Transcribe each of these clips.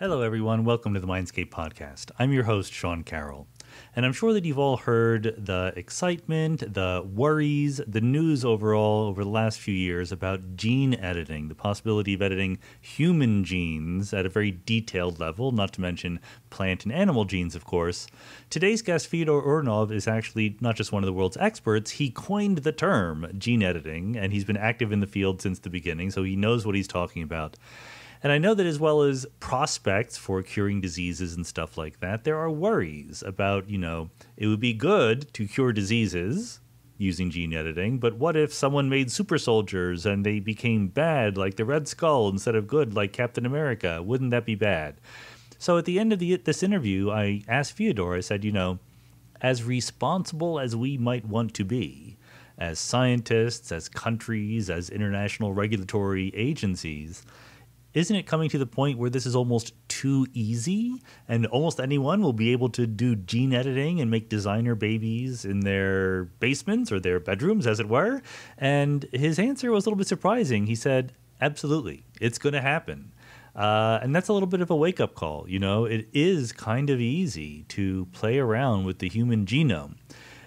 Hello, everyone. Welcome to the Mindscape Podcast. I'm your host, Sean Carroll. And I'm sure that you've all heard the excitement, the worries, the news overall over the last few years about gene editing, the possibility of editing human genes at a very detailed level, not to mention plant and animal genes, of course. Today's guest, Fyodor Urnov, is actually not just one of the world's experts. He coined the term gene editing, and he's been active in the field since the beginning, so he knows what he's talking about. And I know that as well as prospects for curing diseases and stuff like that, there are worries about, you know, it would be good to cure diseases using gene editing, but what if someone made super soldiers and they became bad like the Red Skull instead of good like Captain America? Wouldn't that be bad? So at the end of the, this interview, I asked Fyodor, I said, you know, as responsible as we might want to be, as scientists, as countries, as international regulatory agencies, isn't it coming to the point where this is almost too easy and almost anyone will be able to do gene editing and make designer babies in their basements or their bedrooms, as it were? And his answer was a little bit surprising. He said, Absolutely, it's going to happen. Uh, and that's a little bit of a wake up call. You know, it is kind of easy to play around with the human genome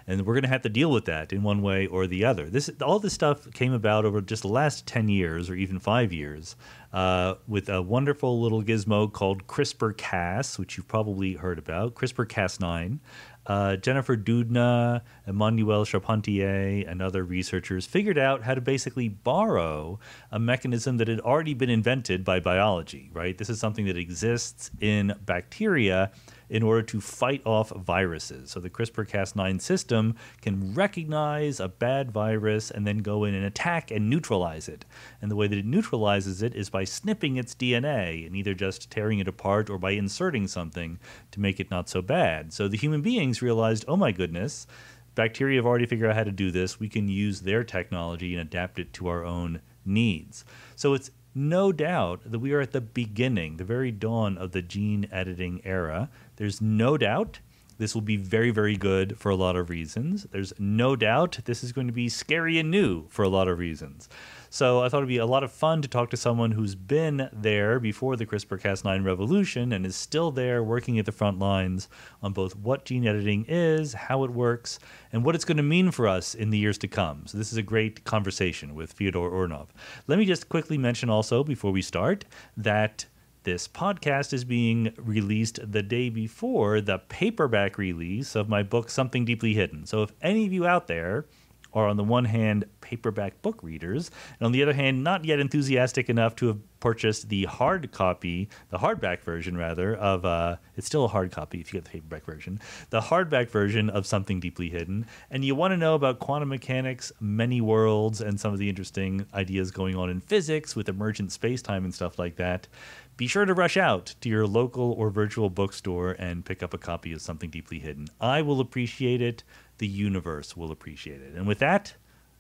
and we're going to have to deal with that in one way or the other. This all this stuff came about over just the last ten years or even five years uh, with a wonderful little gizmo called CRISPR-Cas, which you've probably heard about, CRISPR-Cas9. Uh, Jennifer Doudna, Emmanuelle Charpentier, and other researchers figured out how to basically borrow a mechanism that had already been invented by biology, right? This is something that exists in bacteria in order to fight off viruses. So the CRISPR Cas9 system can recognize a bad virus and then go in and attack and neutralize it. And the way that it neutralizes it is by snipping its DNA and either just tearing it apart or by inserting something to make it not so bad. So the human beings realized, oh my goodness, bacteria have already figured out how to do this. We can use their technology and adapt it to our own needs. So it's no doubt that we are at the beginning, the very dawn of the gene editing era. There's no doubt this will be very, very good for a lot of reasons. There's no doubt this is going to be scary and new for a lot of reasons. So I thought it'd be a lot of fun to talk to someone who's been there before the CRISPR Cas9 revolution and is still there working at the front lines on both what gene editing is, how it works, and what it's going to mean for us in the years to come. So this is a great conversation with Fyodor Urnov. Let me just quickly mention also before we start that this podcast is being released the day before the paperback release of my book, Something Deeply Hidden. So if any of you out there are, on the one hand, paperback book readers, and on the other hand, not yet enthusiastic enough to have purchased the hard copy, the hardback version rather, of uh, it's still a hard copy if you get the paperback version, the hardback version of Something Deeply Hidden, and you want to know about quantum mechanics, many worlds, and some of the interesting ideas going on in physics with emergent space-time and stuff like that, be sure to rush out to your local or virtual bookstore and pick up a copy of Something Deeply Hidden. I will appreciate it the universe will appreciate it. And with that,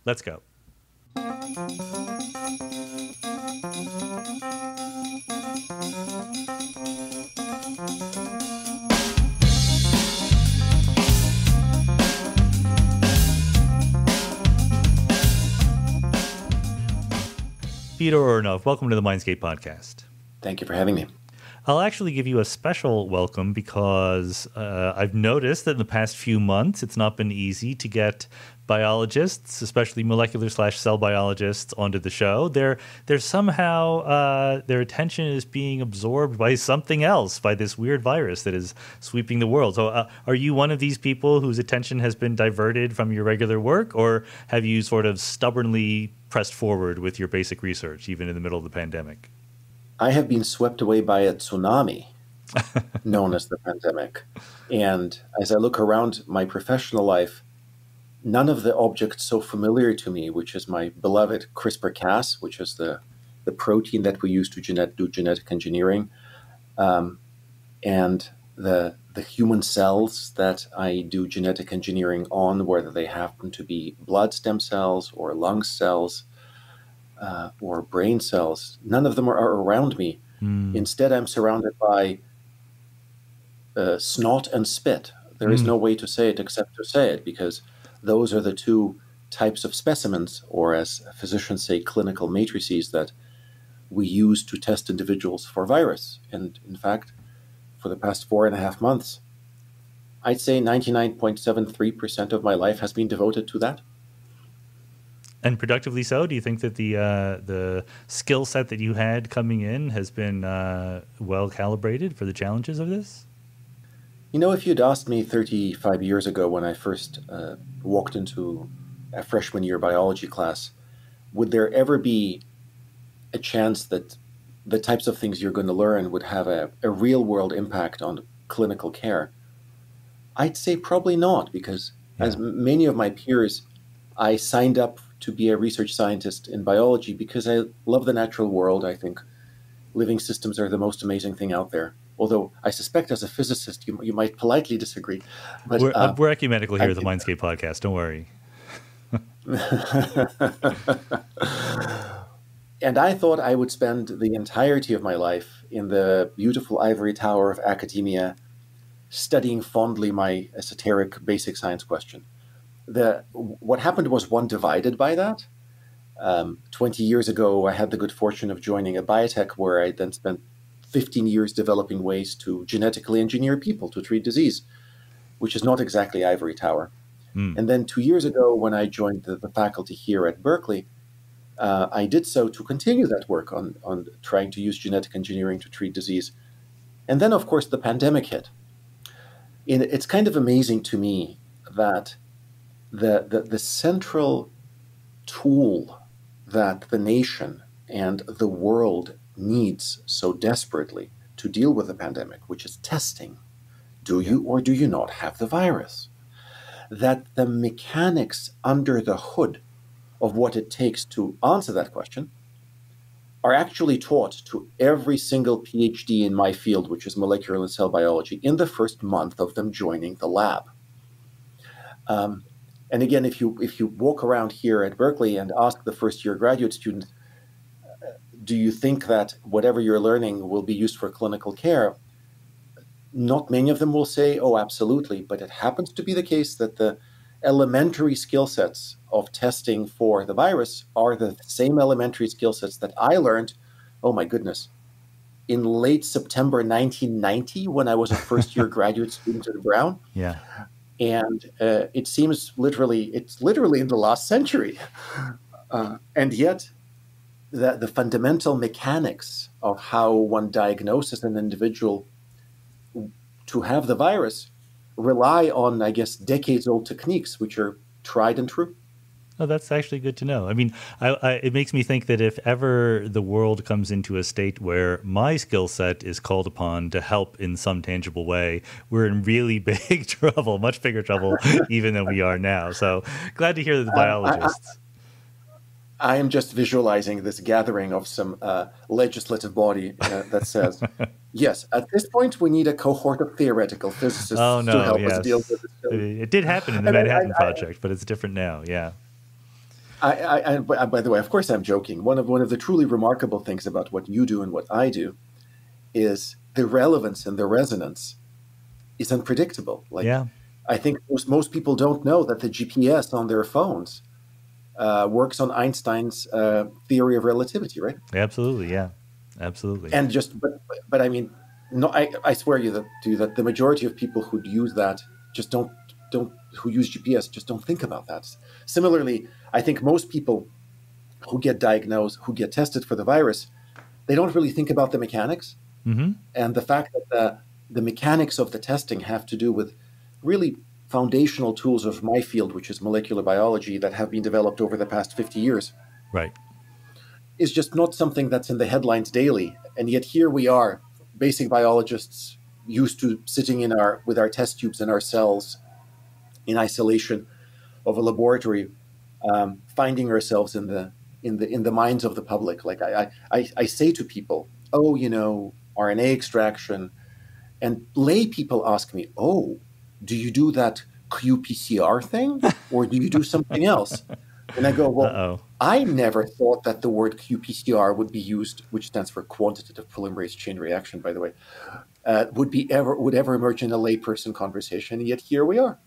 let's go. Fyodor Urnov, welcome to the Mindscape podcast. Thank you for having me. I'll actually give you a special welcome because uh, I've noticed that in the past few months, it's not been easy to get biologists, especially molecular slash cell biologists, onto the show. They're they're somehow uh, their attention is being absorbed by something else, by this weird virus that is sweeping the world. So, uh, are you one of these people whose attention has been diverted from your regular work, or have you sort of stubbornly pressed forward with your basic research, even in the middle of the pandemic? I have been swept away by a tsunami known as the pandemic. And as I look around my professional life, none of the objects so familiar to me, which is my beloved CRISPR Cas, which is the, the protein that we use to genet- do genetic engineering, um, and the, the human cells that I do genetic engineering on, whether they happen to be blood stem cells or lung cells uh, or brain cells. None of them are, are around me. Mm. Instead, I'm surrounded by uh, snot and spit. There mm. is hmm. no way to say it except to say it because those are the two types of specimens, or as physicians say, clinical matrices that we use to test individuals for virus. And in fact, for the past four and a half months, I'd say 99.73% of my life has been devoted to that. And productively so. Do you think that the uh, the skill set that you had coming in has been uh, well calibrated for the challenges of this? You know, if you'd asked me 35 years ago when I first uh, walked into a freshman year biology class, would there ever be a chance that the types of things you're going to learn would have a, a real world impact on clinical care? I'd say probably not, because yeah. as many of my peers, I signed up to be a research scientist in biology because I love the natural world. I think living systems are the most amazing thing out there. Although I suspect, as a physicist, you, you might politely disagree. But we're, uh, we're ecumenical here I, at the Mindscape podcast. Don't worry. and I thought I would spend the entirety of my life in the beautiful ivory tower of academia, studying fondly my esoteric basic science question. The what happened was one divided by that. Um, Twenty years ago, I had the good fortune of joining a biotech where I then spent 15 years developing ways to genetically engineer people to treat disease, which is not exactly ivory tower. Mm. And then two years ago, when I joined the, the faculty here at Berkeley, uh, I did so to continue that work on, on trying to use genetic engineering to treat disease. And then, of course, the pandemic hit. And it's kind of amazing to me that the, the, the central tool that the nation and the world needs so desperately to deal with the pandemic, which is testing. Do you or do you not have the virus? That the mechanics under the hood of what it takes to answer that question are actually taught to every single PhD in my field, which is molecular and cell biology, in the first month of them joining the lab. Um, and again, if you if you walk around here at Berkeley and ask the first year graduate students, do you think that whatever you're learning will be used for clinical care? Not many of them will say, oh, absolutely. But it happens to be the case that the elementary skill sets of testing for the virus are the same elementary skill sets that I learned, oh my goodness, in late September 1990 when I was a first year graduate student at Brown. Yeah. And uh, it seems literally, it's literally in the last century. Uh, and yet, the, the fundamental mechanics of how one diagnoses an individual to have the virus rely on, I guess, decades old techniques, which are tried and true. Oh, that's actually good to know. I mean, I, I, it makes me think that if ever the world comes into a state where my skill set is called upon to help in some tangible way, we're in really big trouble, much bigger trouble even than we are now. So glad to hear that the biologists. I, I am just visualizing this gathering of some uh, legislative body uh, that says, yes, at this point we need a cohort of theoretical physicists oh, no, to help yes. us deal with this. It did happen in the Manhattan Project, but it's different now. Yeah. I, by the way, of course, I'm joking. One of one of the truly remarkable things about what you do and what I do is the relevance and the resonance is unpredictable. Like, yeah. I think most, most people don't know that the GPS on their phones uh, works on Einstein's uh, theory of relativity, right? Absolutely, yeah, absolutely. And just, but, but I mean, no, I, I swear you that to you that the majority of people who use that just don't don't who use GPS just don't think about that. Similarly, I think most people who get diagnosed, who get tested for the virus, they don't really think about the mechanics. Mm-hmm. And the fact that the, the mechanics of the testing have to do with really foundational tools of my field, which is molecular biology, that have been developed over the past 50 years. Right. Is just not something that's in the headlines daily. And yet here we are, basic biologists used to sitting in our with our test tubes and our cells in isolation of a laboratory, um, finding ourselves in the in the in the minds of the public. Like I, I, I say to people, oh, you know, RNA extraction, and lay people ask me, oh, do you do that qPCR thing or do you do something else? And I go, well, Uh-oh. I never thought that the word qPCR would be used, which stands for quantitative polymerase chain reaction, by the way, uh, would be ever would ever emerge in a layperson conversation. And yet here we are.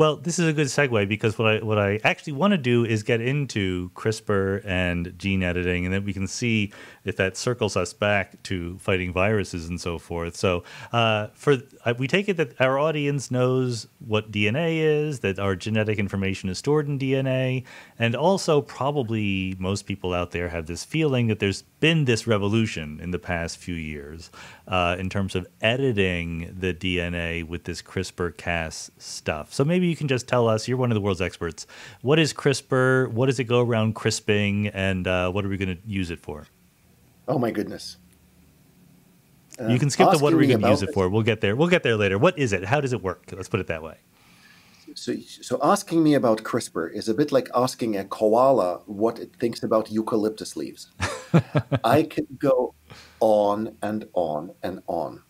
Well, this is a good segue because what I what I actually want to do is get into CRISPR and gene editing, and then we can see if that circles us back to fighting viruses and so forth. So, uh, for uh, we take it that our audience knows what DNA is, that our genetic information is stored in DNA, and also probably most people out there have this feeling that there's been this revolution in the past few years uh, in terms of editing the DNA with this CRISPR-Cas stuff. So maybe you can just tell us, you're one of the world's experts, what is CRISPR? What does it go around crisping? And uh, what are we going to use it for? Oh my goodness. Uh, you can skip the what are we going to use it for. We'll get there. We'll get there later. What is it? How does it work? Let's put it that way. So, so asking me about CRISPR is a bit like asking a koala what it thinks about eucalyptus leaves. I could go on and on and on.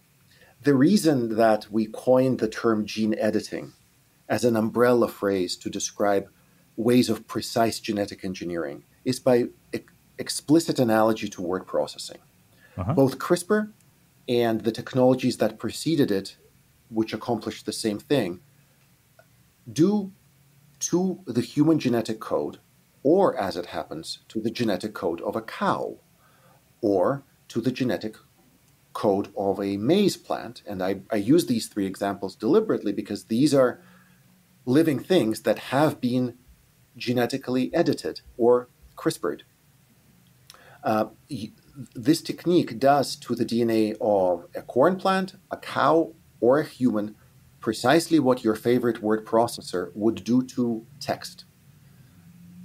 The reason that we coined the term gene editing as an umbrella phrase to describe ways of precise genetic engineering is by explicit analogy to word processing. Uh-huh. Both CRISPR and the technologies that preceded it, which accomplished the same thing, do to the human genetic code, or as it happens, to the genetic code of a cow, or to the genetic code of a maize plant. And I, I use these three examples deliberately because these are living things that have been genetically edited or CRISPRed. Uh, this technique does to the DNA of a corn plant, a cow, or a human precisely what your favorite word processor would do to text.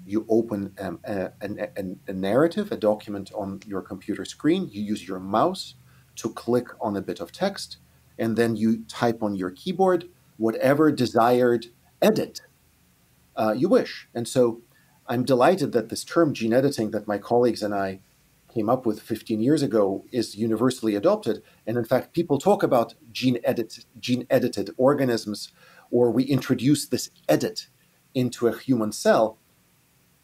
You open um, a, a, a, narrative, a document on your computer screen, you use your mouse to click on a bit of text, and then you type on your keyboard whatever desired edit uh, you wish. And so I'm delighted that this term gene editing that my colleagues and I came up with 15 years ago is universally adopted. And in fact, people talk about gene edit, gene edited organisms, or we introduce this edit into a human cell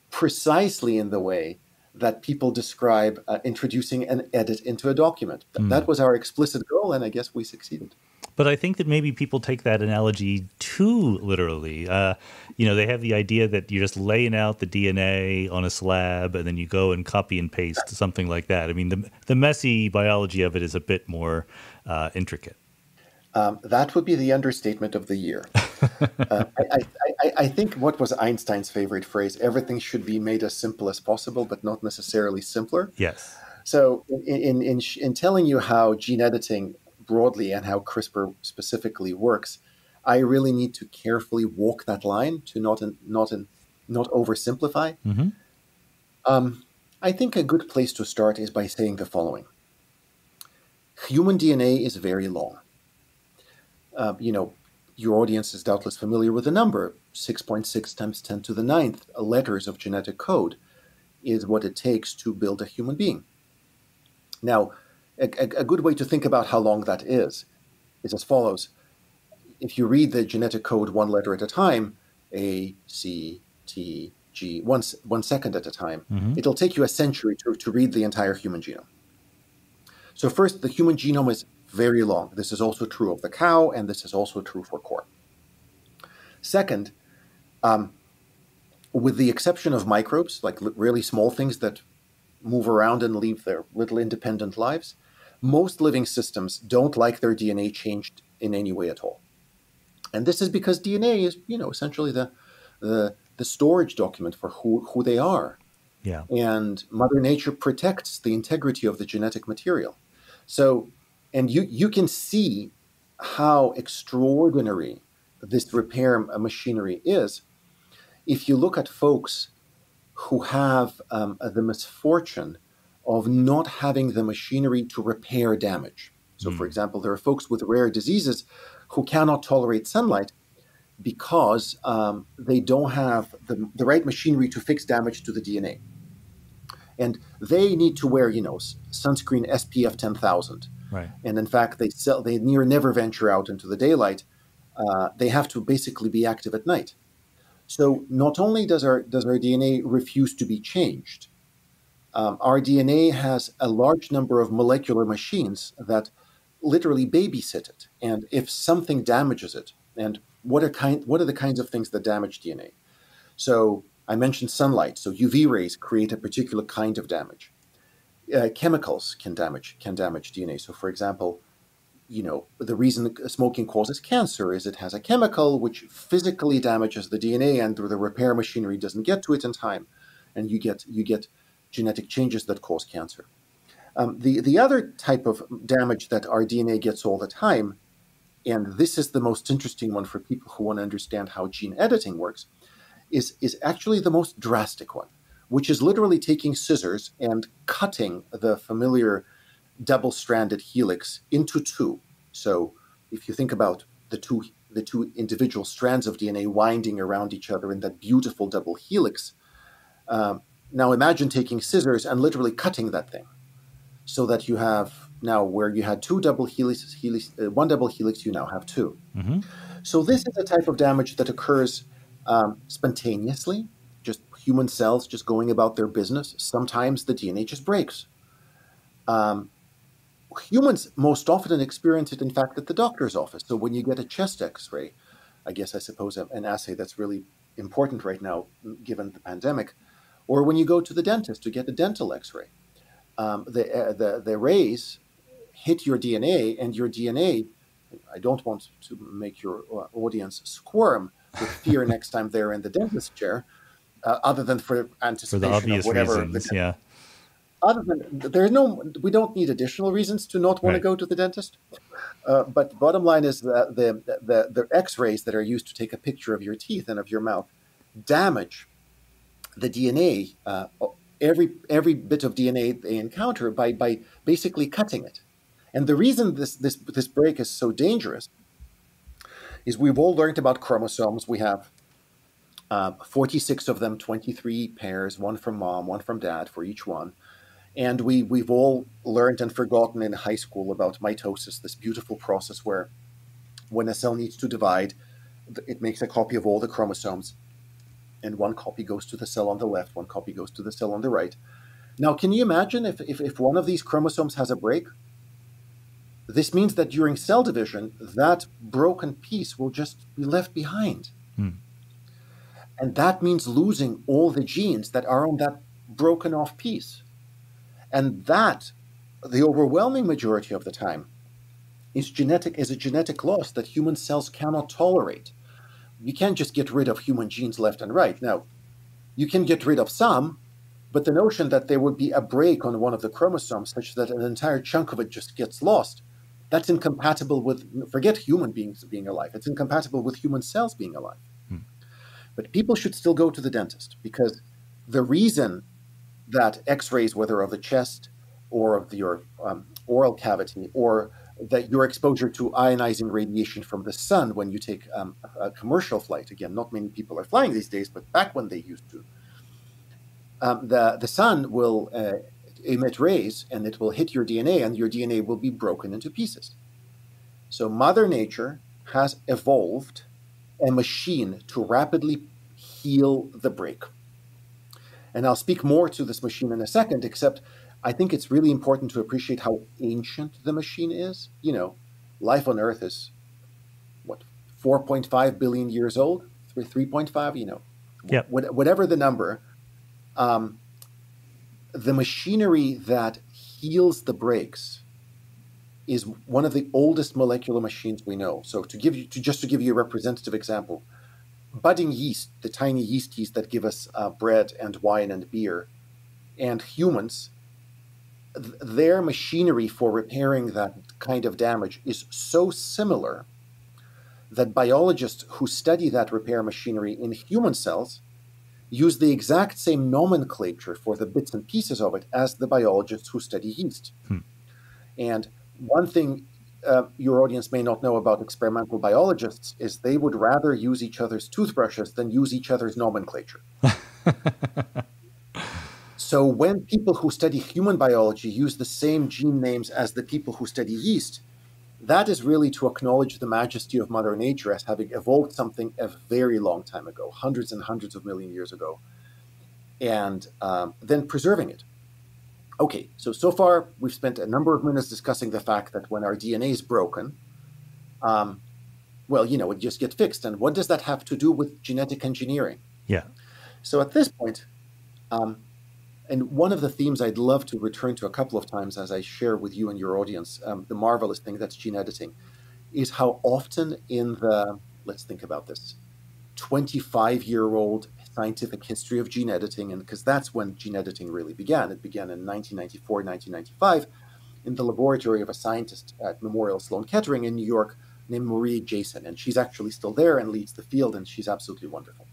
precisely in the way that people describe uh, introducing an edit into a document. Mm. That was our explicit goal, and I guess we succeeded. But I think that maybe people take that analogy too literally. Uh, you know, they have the idea that you're just laying out the DNA on a slab and then you go and copy and paste something like that. I mean, the, the messy biology of it is a bit more uh, intricate. Um, that would be the understatement of the year. uh, I, I, I, think what was Einstein's favorite phrase everything should be made as simple as possible, but not necessarily simpler. Yes. So, in, in, in, in telling you how gene editing broadly and how CRISPR specifically works, I really need to carefully walk that line to not in, not in, not oversimplify. Mm-hmm. Um, I think a good place to start is by saying the following: Human DNA is very long. Uh, you know, your audience is doubtless familiar with the number 6.6 times 10 to the ninth letters of genetic code is what it takes to build a human being. Now, a, a, good way to think about how long that is is as follows. If you read the genetic code one letter at a time, A, C, T, G, one, one second at a time, mm-hmm. it'll take you a century to, to read the entire human genome. So, first, the human genome is very long. This is also true of the cow, and this is also true for corn. Second, um, with the exception of microbes, like really small things that move around and leave their little independent lives, most living systems don't like their DNA changed in any way at all. And this is because DNA is, you know, essentially the the, the storage document for who, who they are. Yeah. And Mother Nature protects the integrity of the genetic material. So, and you you can see how extraordinary this repair machinery is if you look at folks who have um, the misfortune of not having the machinery to repair damage. So, mm. for example, there are folks with rare diseases who cannot tolerate sunlight because um, they don't have the, the right machinery to fix damage to the DNA. And they need to wear, you know, sunscreen SPF 10,000. Right. And in fact, they sell, they near never venture out into the daylight. Uh, they have to basically be active at night. So not only does our does our DNA refuse to be changed, um, our DNA has a large number of molecular machines that literally babysit it. And if something damages it, and what are kind what are the kinds of things that damage DNA? So I mentioned sunlight. So UV rays create a particular kind of damage. Uh, chemicals can damage can damage DNA. So for example, you know the reason smoking causes cancer is it has a chemical which physically damages the DNA and through the repair machinery doesn't get to it in time, and you get you get genetic changes that cause cancer. Um, the the other type of damage that our DNA gets all the time and this is the most interesting one for people who want to understand how gene editing works, is, is actually the most drastic one, which is literally taking scissors and cutting the familiar double stranded helix into two. So if you think about the two the two individual strands of DNA winding around each other in that beautiful double helix. Um, now imagine taking scissors and literally cutting that thing so that you have now where you had two double helixes, helix, uh, one double helix, you now have 2 mm-hmm. So this is a type of damage that occurs um, spontaneously, just human cells just going about their business. Sometimes the DNA just breaks. Um, humans most often experience it, in fact, at the doctor's office. So when you get a chest X-ray, I guess I suppose an assay that's really important right now, given the pandemic, or when you go to the dentist to get a dental X-ray. Um, the, uh, the the rays hit your DNA, and your DNA. I don't want to make your uh, audience squirm with fear next time they're in the dentist chair, uh, other than for anticipation for the obvious of whatever. Reasons, the, yeah. Other than there's no, we don't need additional reasons to not want right. to go to the dentist. Uh, but bottom line is that the, the the X-rays that are used to take a picture of your teeth and of your mouth damage the DNA, uh, every every bit of DNA they encounter by by basically cutting it. And the reason this, this, this break is so dangerous is we've all learned about chromosomes. We have uh, 46 of them, 23 pairs, one from mom, one from dad for each one. And we, we've all learned and forgotten in high school about mitosis, this beautiful process where when a cell needs to divide, it makes a copy of all the chromosomes. And one copy goes to the cell on the left, one copy goes to the cell on the right. Now, can you imagine if, if, if one of these chromosomes has a break? This means that during cell division, that broken piece will just be left behind. Hmm. And that means losing all the genes that are on that broken off piece. And that, the overwhelming majority of the time, is genetic is a genetic loss that human cells cannot tolerate. You can't just get rid of human genes left and right. Now, you can get rid of some, but the notion that there would be a break on one of the chromosomes such that an entire chunk of it just gets lost that's incompatible with forget human beings being alive it's incompatible with human cells being alive hmm. but people should still go to the dentist because the reason that x-rays whether of the chest or of your um, oral cavity or that your exposure to ionizing radiation from the sun when you take um, a commercial flight again not many people are flying these days but back when they used to um, the, the sun will uh, emit rays and it will hit your DNA and your DNA will be broken into pieces. So Mother Nature has evolved a machine to rapidly heal the break. And I'll speak more to this machine in a second, except I think it's really important to appreciate how ancient the machine is. You know, life on Earth is what, 4.5 billion years old? 3.5, you know, yep. whatever the number. Um, the machinery that heals the breaks is one of the oldest molecular machines we know. So to give you, to just to give you a representative example, budding yeast, the tiny yeast yeast that give us uh, bread and wine and beer, and humans, their machinery for repairing that kind of damage is so similar that biologists who study that repair machinery in human cells use the exact same nomenclature for the bits and pieces of it as the biologists who study yeast. Hmm. And one thing uh, your audience may not know about experimental biologists is they would rather use each other's toothbrushes than use each other's nomenclature. so when people who study human biology use the same gene names as the people who study yeast, that is really to acknowledge the majesty of Mother Nature as having evolved something a very long time ago, hundreds and hundreds of million years ago, and um, then preserving it. Okay, so so far we've spent a number of minutes discussing the fact that when our DNA is broken, um, well, you know, it just gets fixed. And what does that have to do with genetic engineering? Yeah. So at this point, um, and one of the themes I'd love to return to a couple of times as I share with you and your audience, um, the marvelous thing that's gene editing, is how often in the, let's think about this, 25 year old scientific history of gene editing, and because that's when gene editing really began. It began in 1994, 1995, in the laboratory of a scientist at Memorial Sloan Kettering in New York named Maria Jasin. And she's actually still there and leads the field, and she's absolutely wonderful.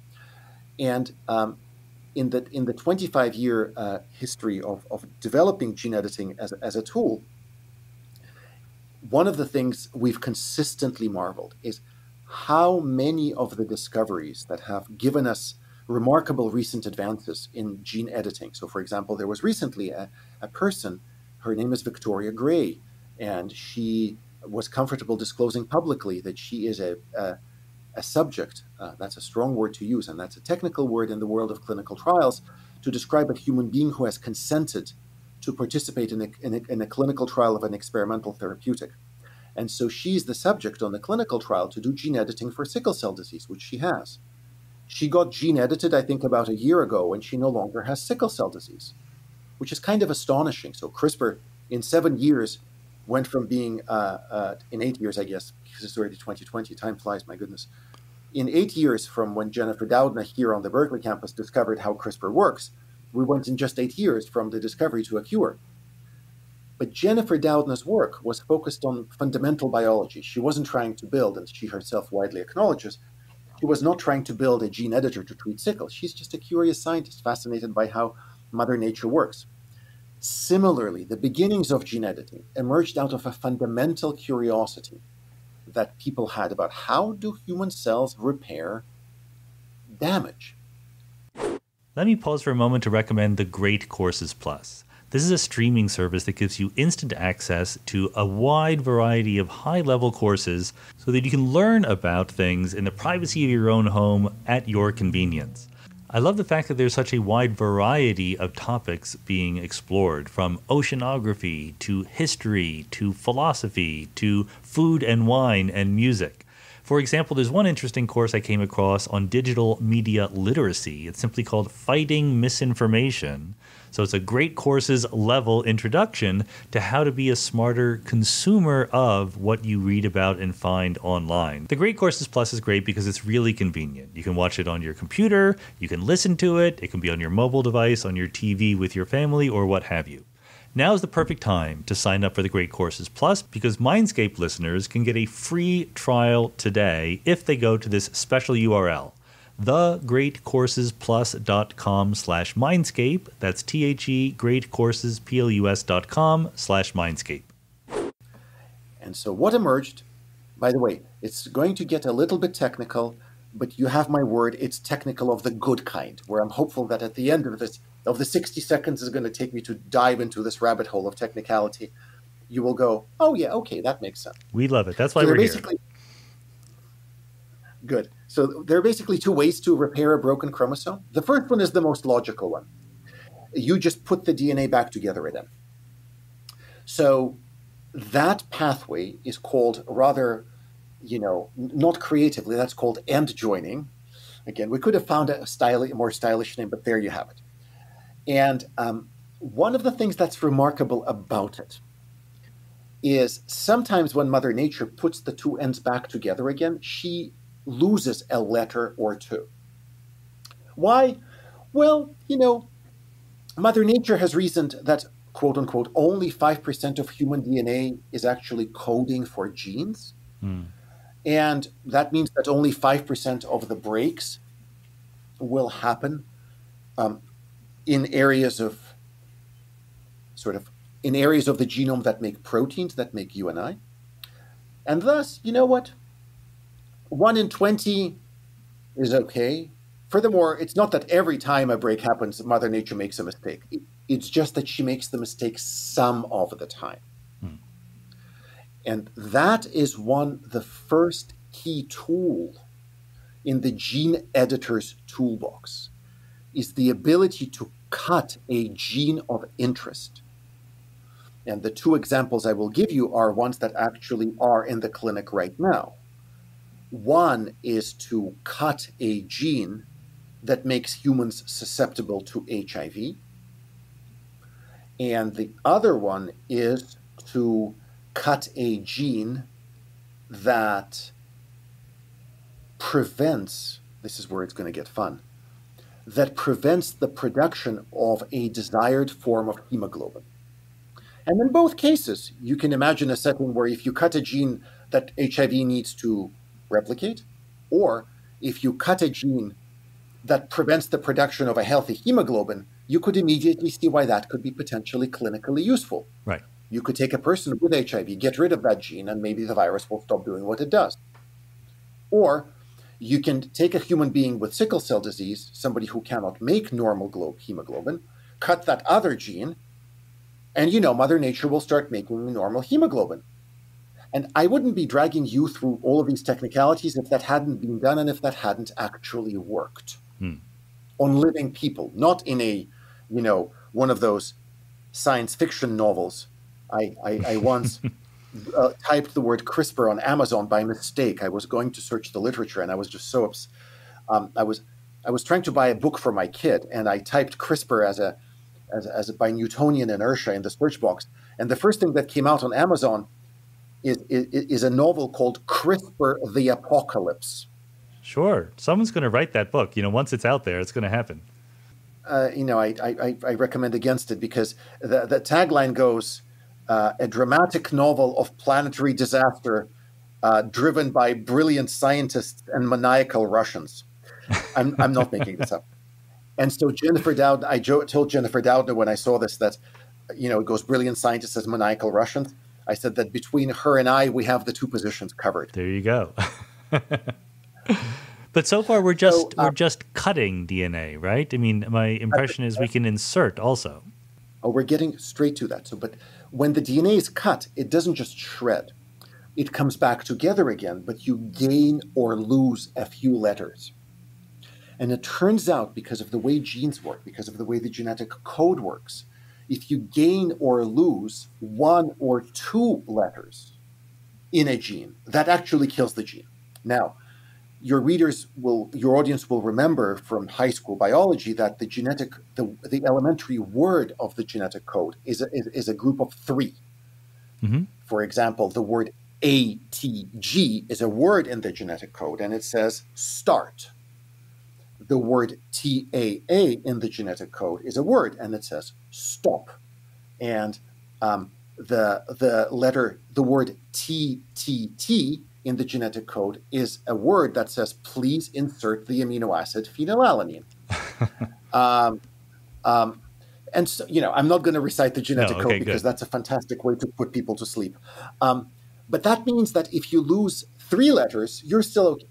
And um, in the in the 25 year uh, history of, of developing gene editing as, as a tool, one of the things we've consistently marveled is how many of the discoveries that have given us remarkable recent advances in gene editing. So, for example, there was recently a, a person, her name is Victoria Gray, and she was comfortable disclosing publicly that she is a, a, a subject. Uh, that's a strong word to use, and that's a technical word in the world of clinical trials to describe a human being who has consented to participate in a, in a, in a clinical trial of an experimental therapeutic. And so she's the subject on the clinical trial to do gene editing for sickle cell disease, which she has. She got gene edited, I think, about a year ago, and she no longer has sickle cell disease, which is kind of astonishing. So CRISPR, in seven years, went from being, uh, uh, in eight years, I guess, because it's already 2020, time flies, my goodness. In eight years from when Jennifer Doudna here on the Berkeley campus discovered how CRISPR works, we went in just eight years from the discovery to a cure. But Jennifer Doudna's work was focused on fundamental biology. She wasn't trying to build, and she herself widely acknowledges, she was not trying to build a gene editor to treat sickle. She's just a curious scientist fascinated by how Mother Nature works. Similarly, the beginnings of gene editing emerged out of a fundamental curiosity that people had about how do human cells repair damage. Let me pause for a moment to recommend the Great Courses Plus. This is a streaming service that gives you instant access to a wide variety of high level courses so that you can learn about things in the privacy of your own home at your convenience. I love the fact that there's such a wide variety of topics being explored, from oceanography to history to philosophy to food and wine and music. For example, there's one interesting course I came across on digital media literacy. It's simply called Fighting Misinformation. So it's a great courses level introduction to how to be a smarter consumer of what you read about and find online. The Great Courses Plus is great because it's really convenient. You can watch it on your computer, you can listen to it, it can be on your mobile device, on your TV with your family, or what have you. Now is the perfect time to sign up for the Great Courses Plus because Mindscape listeners can get a free trial today if they go to this special URL thegreatcoursesplus.com slash mindscape. That's T-H-E greatcoursesplus.com slash mindscape. And so what emerged, by the way, it's going to get a little bit technical, but you have my word, it's technical of the good kind, where I'm hopeful that at the end of this, of the 60 seconds is going to take me to dive into this rabbit hole of technicality, you will go, oh yeah, okay, that makes sense. We love it. That's why so we're basically, here. Good. So there are basically two ways to repair a broken chromosome. The first one is the most logical one. You just put the DNA back together again. So that pathway is called rather, you know, not creatively, that's called end joining. Again, we could have found a, more stylish name, but there you have it. And um, one of the things that's remarkable about it is sometimes when Mother Nature puts the two ends back together again, she loses a letter or two. Why? Well, you know, Mother Nature has reasoned that, quote unquote, only 5% of human DNA is actually coding for genes. Hmm. And that means that only 5% of the breaks will happen um, in areas of sort of in areas of the genome that make proteins that make you and I. And thus, you know what? One in 20 is okay. Furthermore, it's not that every time a break happens, Mother Nature makes a mistake. It's just that she makes the mistake some of the time. Hmm. And that is one, the first key tool in the gene editor's toolbox is the ability to cut a gene of interest. And the two examples I will give you are ones that actually are in the clinic right now. One is to cut a gene that makes humans susceptible to HIV. And the other one is to cut a gene that prevents this is where it's going to get fun that prevents the production of a desired form of hemoglobin. And in both cases, you can imagine a setting where if you cut a gene that HIV needs to replicate, or if you cut a gene that prevents the production of a healthy hemoglobin, you could immediately see why that could be potentially clinically useful. Right. You could take a person with HIV, get rid of that gene, and maybe the virus will stop doing what it does. Or you can take a human being with sickle cell disease, somebody who cannot make normal globe hemoglobin, cut that other gene, and you know, Mother Nature will start making normal hemoglobin. And I wouldn't be dragging you through all of these technicalities if that hadn't been done and if that hadn't actually worked hmm. on living people, not in a, you know, one of those science fiction novels. I, I, I once uh, typed the word CRISPR on Amazon by mistake. I was going to search the literature, and I was just so ups- um, I was I was trying to buy a book for my kid, and I typed CRISPR as a as, as a, by Newtonian inertia in the search box, and the first thing that came out on Amazon is is, is a novel called CRISPR: The Apocalypse. Sure, someone's going to write that book. You know, once it's out there, it's going to happen. Uh, you know, I, I, I recommend against it because the, the tagline goes uh, a dramatic novel of planetary disaster uh, driven by brilliant scientists and maniacal Russians. I'm, I'm not making this up. And so Jennifer Doudna, I told Jennifer Doudna when I saw this that, you know, it goes brilliant scientists as maniacal Russians. I said that between her and I, we have the two positions covered. There you go. but so far, we're just so, we're um, just cutting DNA, right? I mean, my impression is we can insert also. Oh, we're getting straight to that. So, but when the DNA is cut, it doesn't just shred. It comes back together again, but you gain or lose a few letters. And it turns out, because of the way genes work, because of the way the genetic code works, if you gain or lose one or two letters in a gene, that actually kills the gene. Now, your readers will your audience will remember from high school biology that the genetic the, the elementary word of the genetic code is a, is, a group of 3 mm-hmm. for example the word atg is a word in the genetic code and it says start the word taa in the genetic code is a word and it says stop and um, the the letter the word ttt in the genetic code is a word that says, please insert the amino acid phenylalanine. um, um, and so, you know, I'm not going to recite the genetic no, okay, code because good. that's a fantastic way to put people to sleep. Um, but that means that if you lose three letters, you're still okay.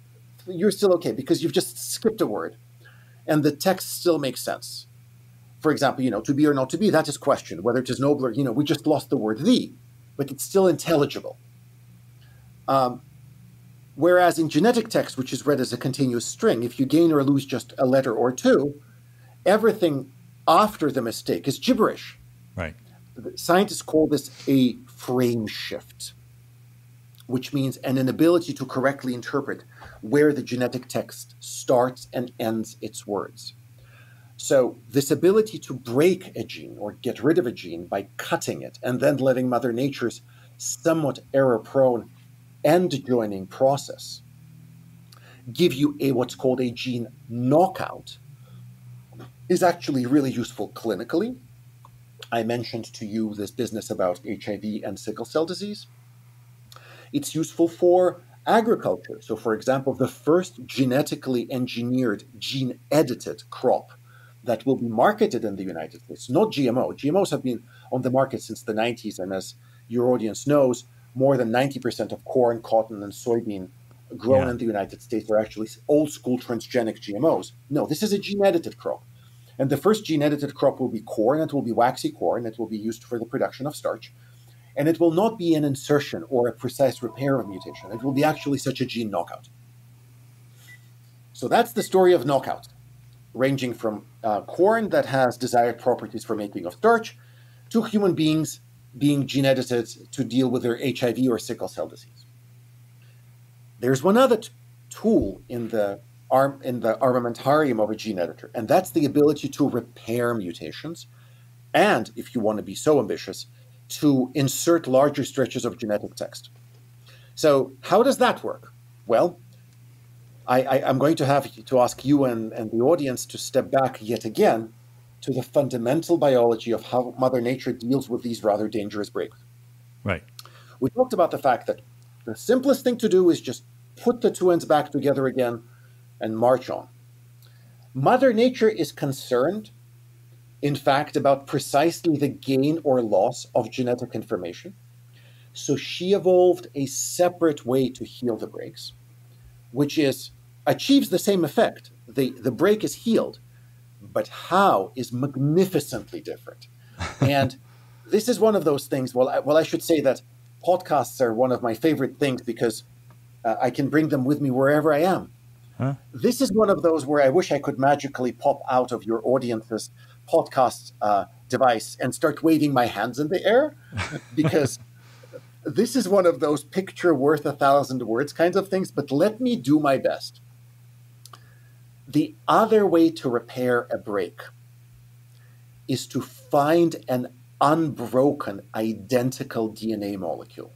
You're still okay because you've just skipped a word, and the text still makes sense. For example, you know, to be or not to be, that is questioned. Whether it is nobler, you know, we just lost the word the, but it's still intelligible. Um, Whereas in genetic text, which is read as a continuous string, if you gain or lose just a letter or two, everything after the mistake is gibberish. Right. Scientists call this a frame shift, which means an inability to correctly interpret where the genetic text starts and ends its words. So, this ability to break a gene or get rid of a gene by cutting it and then letting Mother Nature's somewhat error prone end joining process give you a what's called a gene knockout is actually really useful clinically. I mentioned to you this business about HIV and sickle cell disease. It's useful for agriculture. So, for example, the first genetically engineered, gene edited crop that will be marketed in the United States, not GMO. GMOs have been on the market since the 90s, and as your audience knows, more than 90% of corn, cotton, and soybean grown yeah. in the United States are actually old school transgenic GMOs. No, this is a gene edited crop. And the first gene edited crop will be corn, it will be waxy corn, it will be used for the production of starch. And it will not be an insertion or a precise repair of mutation, it will be actually such a gene knockout. So that's the story of knockout, ranging from uh, corn that has desired properties for making of starch to human beings being gene edited to deal with their HIV or sickle cell disease. There's one other t- tool in the arm in the armamentarium of a gene editor, and that's the ability to repair mutations, and if you want to be so ambitious, to insert larger stretches of genetic text. So how does that work? Well, I, am going to have to ask you and, and the audience to step back yet again to the fundamental biology of how Mother Nature deals with these rather dangerous breaks. Right. We talked about the fact that the simplest thing to do is just put the two ends back together again and march on. Mother Nature is concerned, in fact, about precisely the gain or loss of genetic information. So she evolved a separate way to heal the breaks, which is achieves the same effect. The, the break is healed, but how is magnificently different. and this is one of those things. Well, I, well, I should say that podcasts are one of my favorite things because uh, I can bring them with me wherever I am. Huh? This is one of those where I wish I could magically pop out of your audience's podcast uh, device and start waving my hands in the air because this is one of those picture worth a thousand words kinds of things. But let me do my best. The other way to repair a break is to find an unbroken identical DNA molecule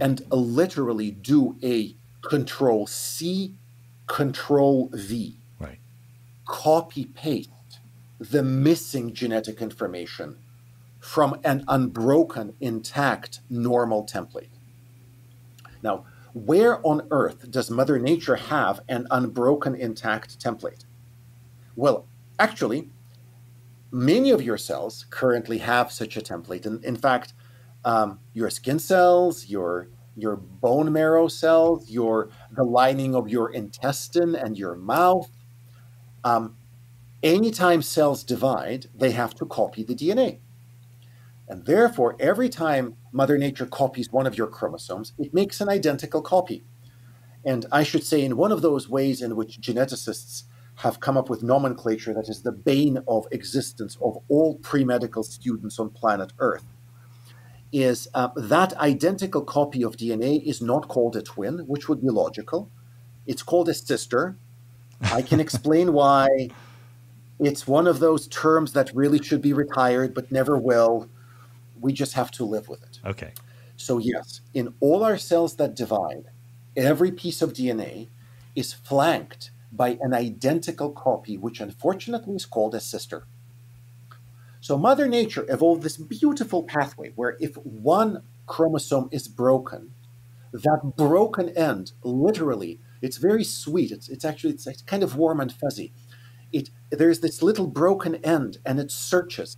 and literally do a control C, control V. Right. Copy paste the missing genetic information from an unbroken, intact, normal template. Now, where on earth does Mother Nature have an unbroken, intact template? Well, actually, many of your cells currently have such a template. And in fact, um, your skin cells, your your bone marrow cells, your the lining of your intestine and your mouth. Um, anytime cells divide, they have to copy the DNA. And therefore, every time Mother Nature copies one of your chromosomes, it makes an identical copy. And I should say, in one of those ways in which geneticists have come up with nomenclature that is the bane of existence of all pre medical students on planet Earth, is uh, that identical copy of DNA is not called a twin, which would be logical. It's called a sister. I can explain why. It's one of those terms that really should be retired but never will we just have to live with it. Okay. So, yes, in all our cells that divide, every piece of DNA is flanked by an identical copy, which unfortunately is called a sister. So, Mother Nature evolved this beautiful pathway where if one chromosome is broken, that broken end, literally, it's very sweet. It's, it's actually it's, it's kind of warm and fuzzy. It, there's this little broken end, and it searches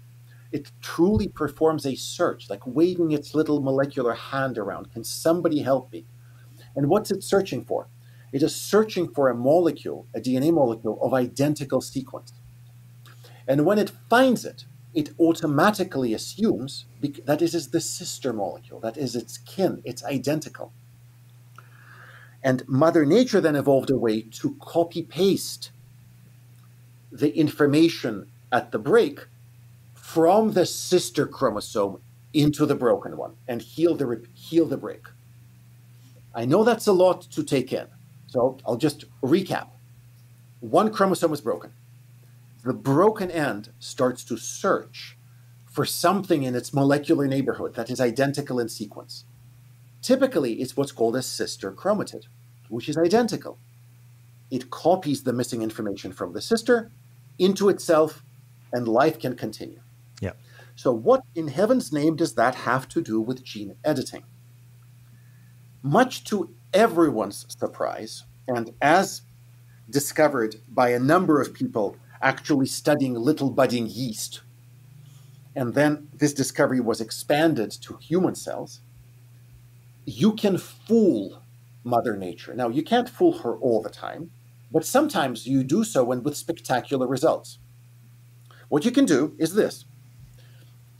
it truly performs a search, like waving its little molecular hand around. Can somebody help me? And what's it searching for? It is searching for a molecule, a DNA molecule of identical sequence. And when it finds it, it automatically assumes that it is the sister molecule, that is its kin, it's identical. And Mother Nature then evolved a way to copy paste the information at the break from the sister chromosome into the broken one and heal the heal the break. I know that's a lot to take in, so I'll just recap. One chromosome is broken. The broken end starts to search for something in its molecular neighborhood that is identical in sequence. Typically, it's what's called a sister chromatid, which is identical. It copies the missing information from the sister into itself, and life can continue. So, what in heaven's name does that have to do with gene editing? Much to everyone's surprise, and as discovered by a number of people actually studying little budding yeast, and then this discovery was expanded to human cells, you can fool Mother Nature. Now, you can't fool her all the time, but sometimes you do so and with spectacular results. What you can do is this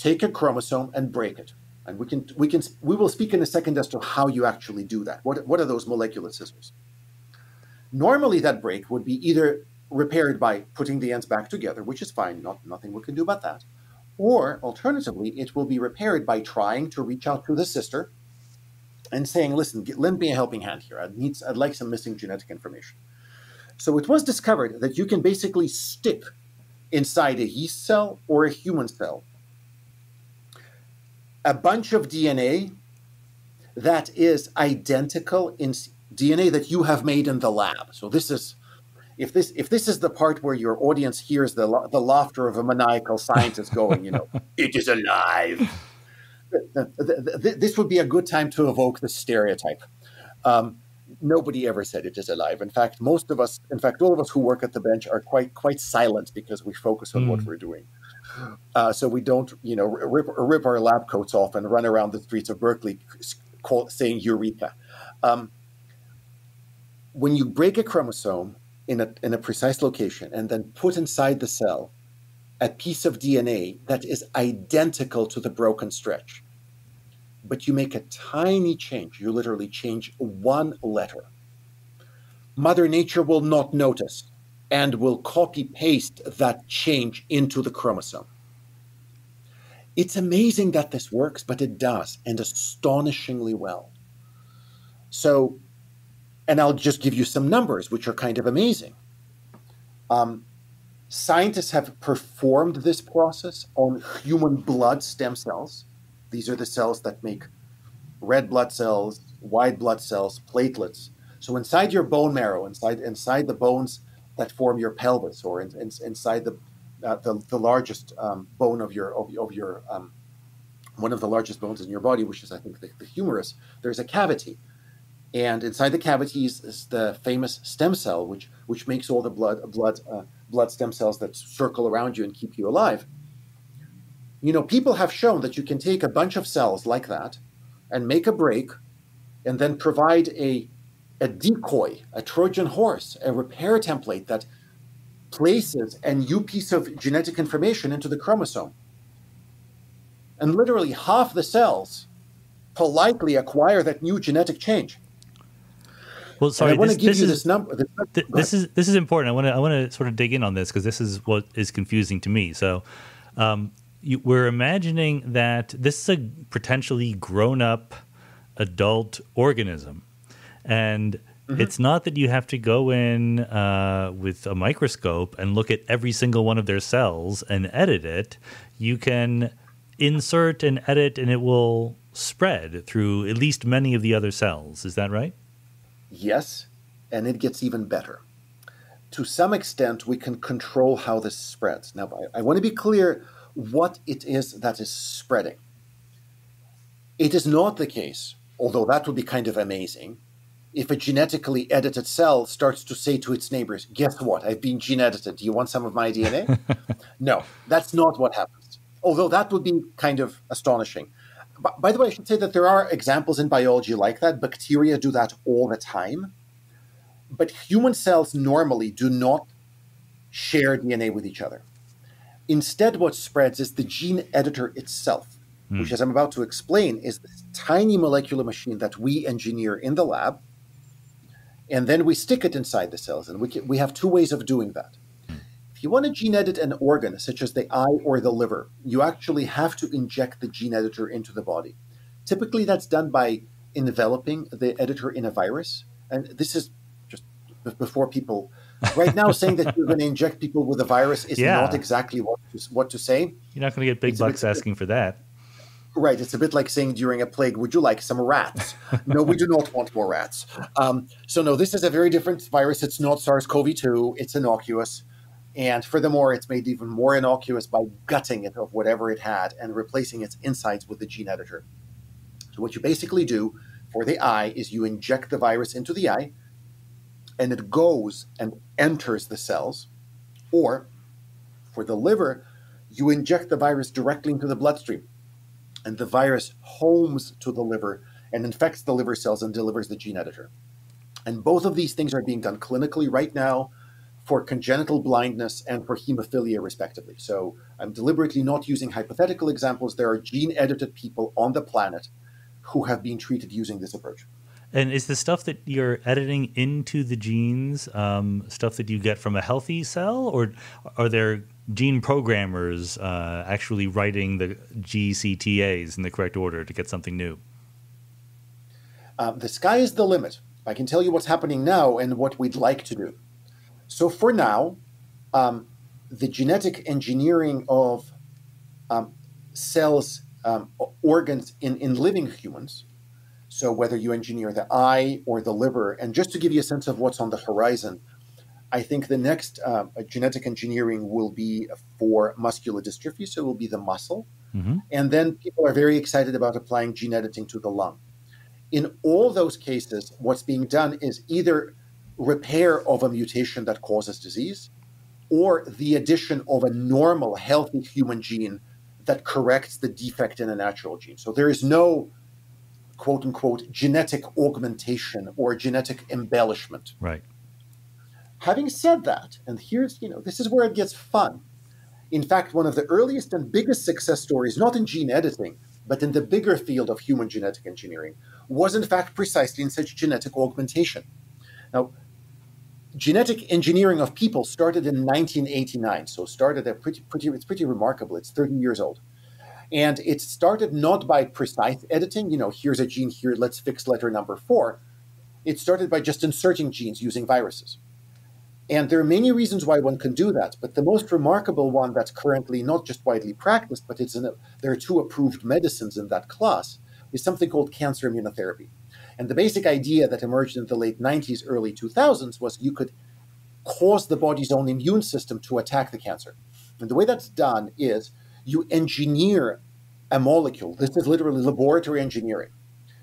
take a chromosome and break it. And we can we can we will speak in a second as to how you actually do that. What what are those molecular scissors? Normally, that break would be either repaired by putting the ends back together, which is fine, not, nothing we can do about that. Or alternatively, it will be repaired by trying to reach out to the sister and saying, listen, lend me a helping hand here. I'd, need, I'd like some missing genetic information. So it was discovered that you can basically stick inside a yeast cell or a human cell a bunch of DNA that is identical in DNA that you have made in the lab. So this is if this if this is the part where your audience hears the the laughter of a maniacal scientist going, you know, it is alive. This would be a good time to evoke the stereotype. Um, nobody ever said it is alive. In fact, most of us, in fact, all of us who work at the bench are quite quite silent because we focus on mm. what hmm. we're doing. Uh, so we don't, you know, rip, rip our lab coats off and run around the streets of Berkeley call, saying "Eureka." Um, when you break a chromosome in a in a precise location and then put inside the cell a piece of DNA that is identical to the broken stretch, but you make a tiny change, you literally change one letter. Mother Nature will not notice and will copy paste that change into the chromosome. It's amazing that this works, but it does, and astonishingly well. So, and I'll just give you some numbers, which are kind of amazing. Um, scientists have performed this process on human blood stem cells. These are the cells that make red blood cells, white blood cells, platelets. So inside your bone marrow, inside inside the bones that form your pelvis or in, in, inside the, uh, the, the largest um, bone of your of, of your um, one of the largest bones in your body, which is I think the, the humerus. There's a cavity, and inside the cavity is, is, the famous stem cell, which which makes all the blood blood uh, blood stem cells that circle around you and keep you alive. You know, people have shown that you can take a bunch of cells like that and make a break, and then provide a a decoy, a Trojan horse, a repair template that places a new piece of genetic information into the chromosome. And literally half the cells politely acquire that new genetic change. Well, sorry, I want to give this you is, this number. This, th- this is this is important. I want to I want to sort of dig in on this because this is what is confusing to me. So, um, you, we're imagining that this is a potentially grown up adult organism and mm-hmm. it's not that you have to go in uh, with a microscope and look at every single one of their cells and edit it. You can insert and edit, and it will spread through at least many of the other cells. Is that right? Yes, and it gets even better. To some extent, we can control how this spreads. Now, I, I want to be clear what it is that is spreading. It is not the case, although that would be kind of amazing, if a genetically edited cell starts to say to its neighbors, Guess what? I've been gene edited. Do you want some of my DNA? no, that's not what happens. Although that would be kind of astonishing. By the way, I should say that there are examples in biology like that. Bacteria do that all the time. But human cells normally do not share DNA with each other. Instead, what spreads is the gene editor itself, mm. which, as I'm about to explain, is this tiny molecular machine that we engineer in the lab and then we stick it inside the cells. And we, can, we have two ways of doing that. If you want to gene edit an organ, such as the eye or the liver, you actually have to inject the gene editor into the body. Typically, that's done by enveloping the editor in a virus. And this is just before people. Right now, saying that you're going to inject people with a virus is yeah. not exactly what to, what to say. You're not going to get big it's bucks asking for that. Right. It's a bit like saying during a plague, would you like some rats? no, we do not want more rats. Um, so, no, this is a very different virus. It's not SARS CoV 2, it's innocuous. And furthermore, it's made even more innocuous by gutting it of whatever it had and replacing its insides with the gene editor. So, what you basically do for the eye is you inject the virus into the eye, and it goes and enters the cells. Or for the liver, you inject the virus directly into the bloodstream and the virus homes to the liver and infects the liver cells and delivers the gene editor. And both of these things are being done clinically right now for congenital blindness and for hemophilia, respectively. So I'm deliberately not using hypothetical examples. There are gene edited people on the planet who have been treated using this approach. And is the stuff that you're editing into the genes um, stuff that you get from a healthy cell, or are there gene programmers uh, actually writing the GCTAs in the correct order to get something new? Uh, the sky is the limit. I can tell you what's happening now and what we'd like to do. So for now, um, the genetic engineering of um, cells, um, organs in, in living humans, so whether you engineer the eye or the liver, and just to give you a sense of what's on the horizon, I think the next uh, genetic engineering will be for muscular dystrophy, so it will be the muscle. Mm-hmm. And then people are very excited about applying gene editing to the lung. In all those cases, what's being done is either repair of a mutation that causes disease or the addition of a normal, healthy human gene that corrects the defect in a natural gene. So there is no quote unquote genetic augmentation or genetic embellishment. Right. Having said that, and here's, you know, this is where it gets fun. In fact, one of the earliest and biggest success stories, not in gene editing, but in the bigger field of human genetic engineering, was in fact precisely in such genetic augmentation. Now, genetic engineering of people started in 1989, so started at pretty, pretty, it's pretty remarkable. It's 30 years old. And it started not by precise editing, you know, here's a gene here, let's fix letter number four. It started by just inserting genes using viruses. And there are many reasons why one can do that, but the most remarkable one that's currently not just widely practiced, but it's in a, there are two approved medicines in that class, is something called cancer immunotherapy. And the basic idea that emerged in the late 90s, early 2000s was you could cause the body's own immune system to attack the cancer. And the way that's done is you engineer a molecule. This is literally laboratory engineering.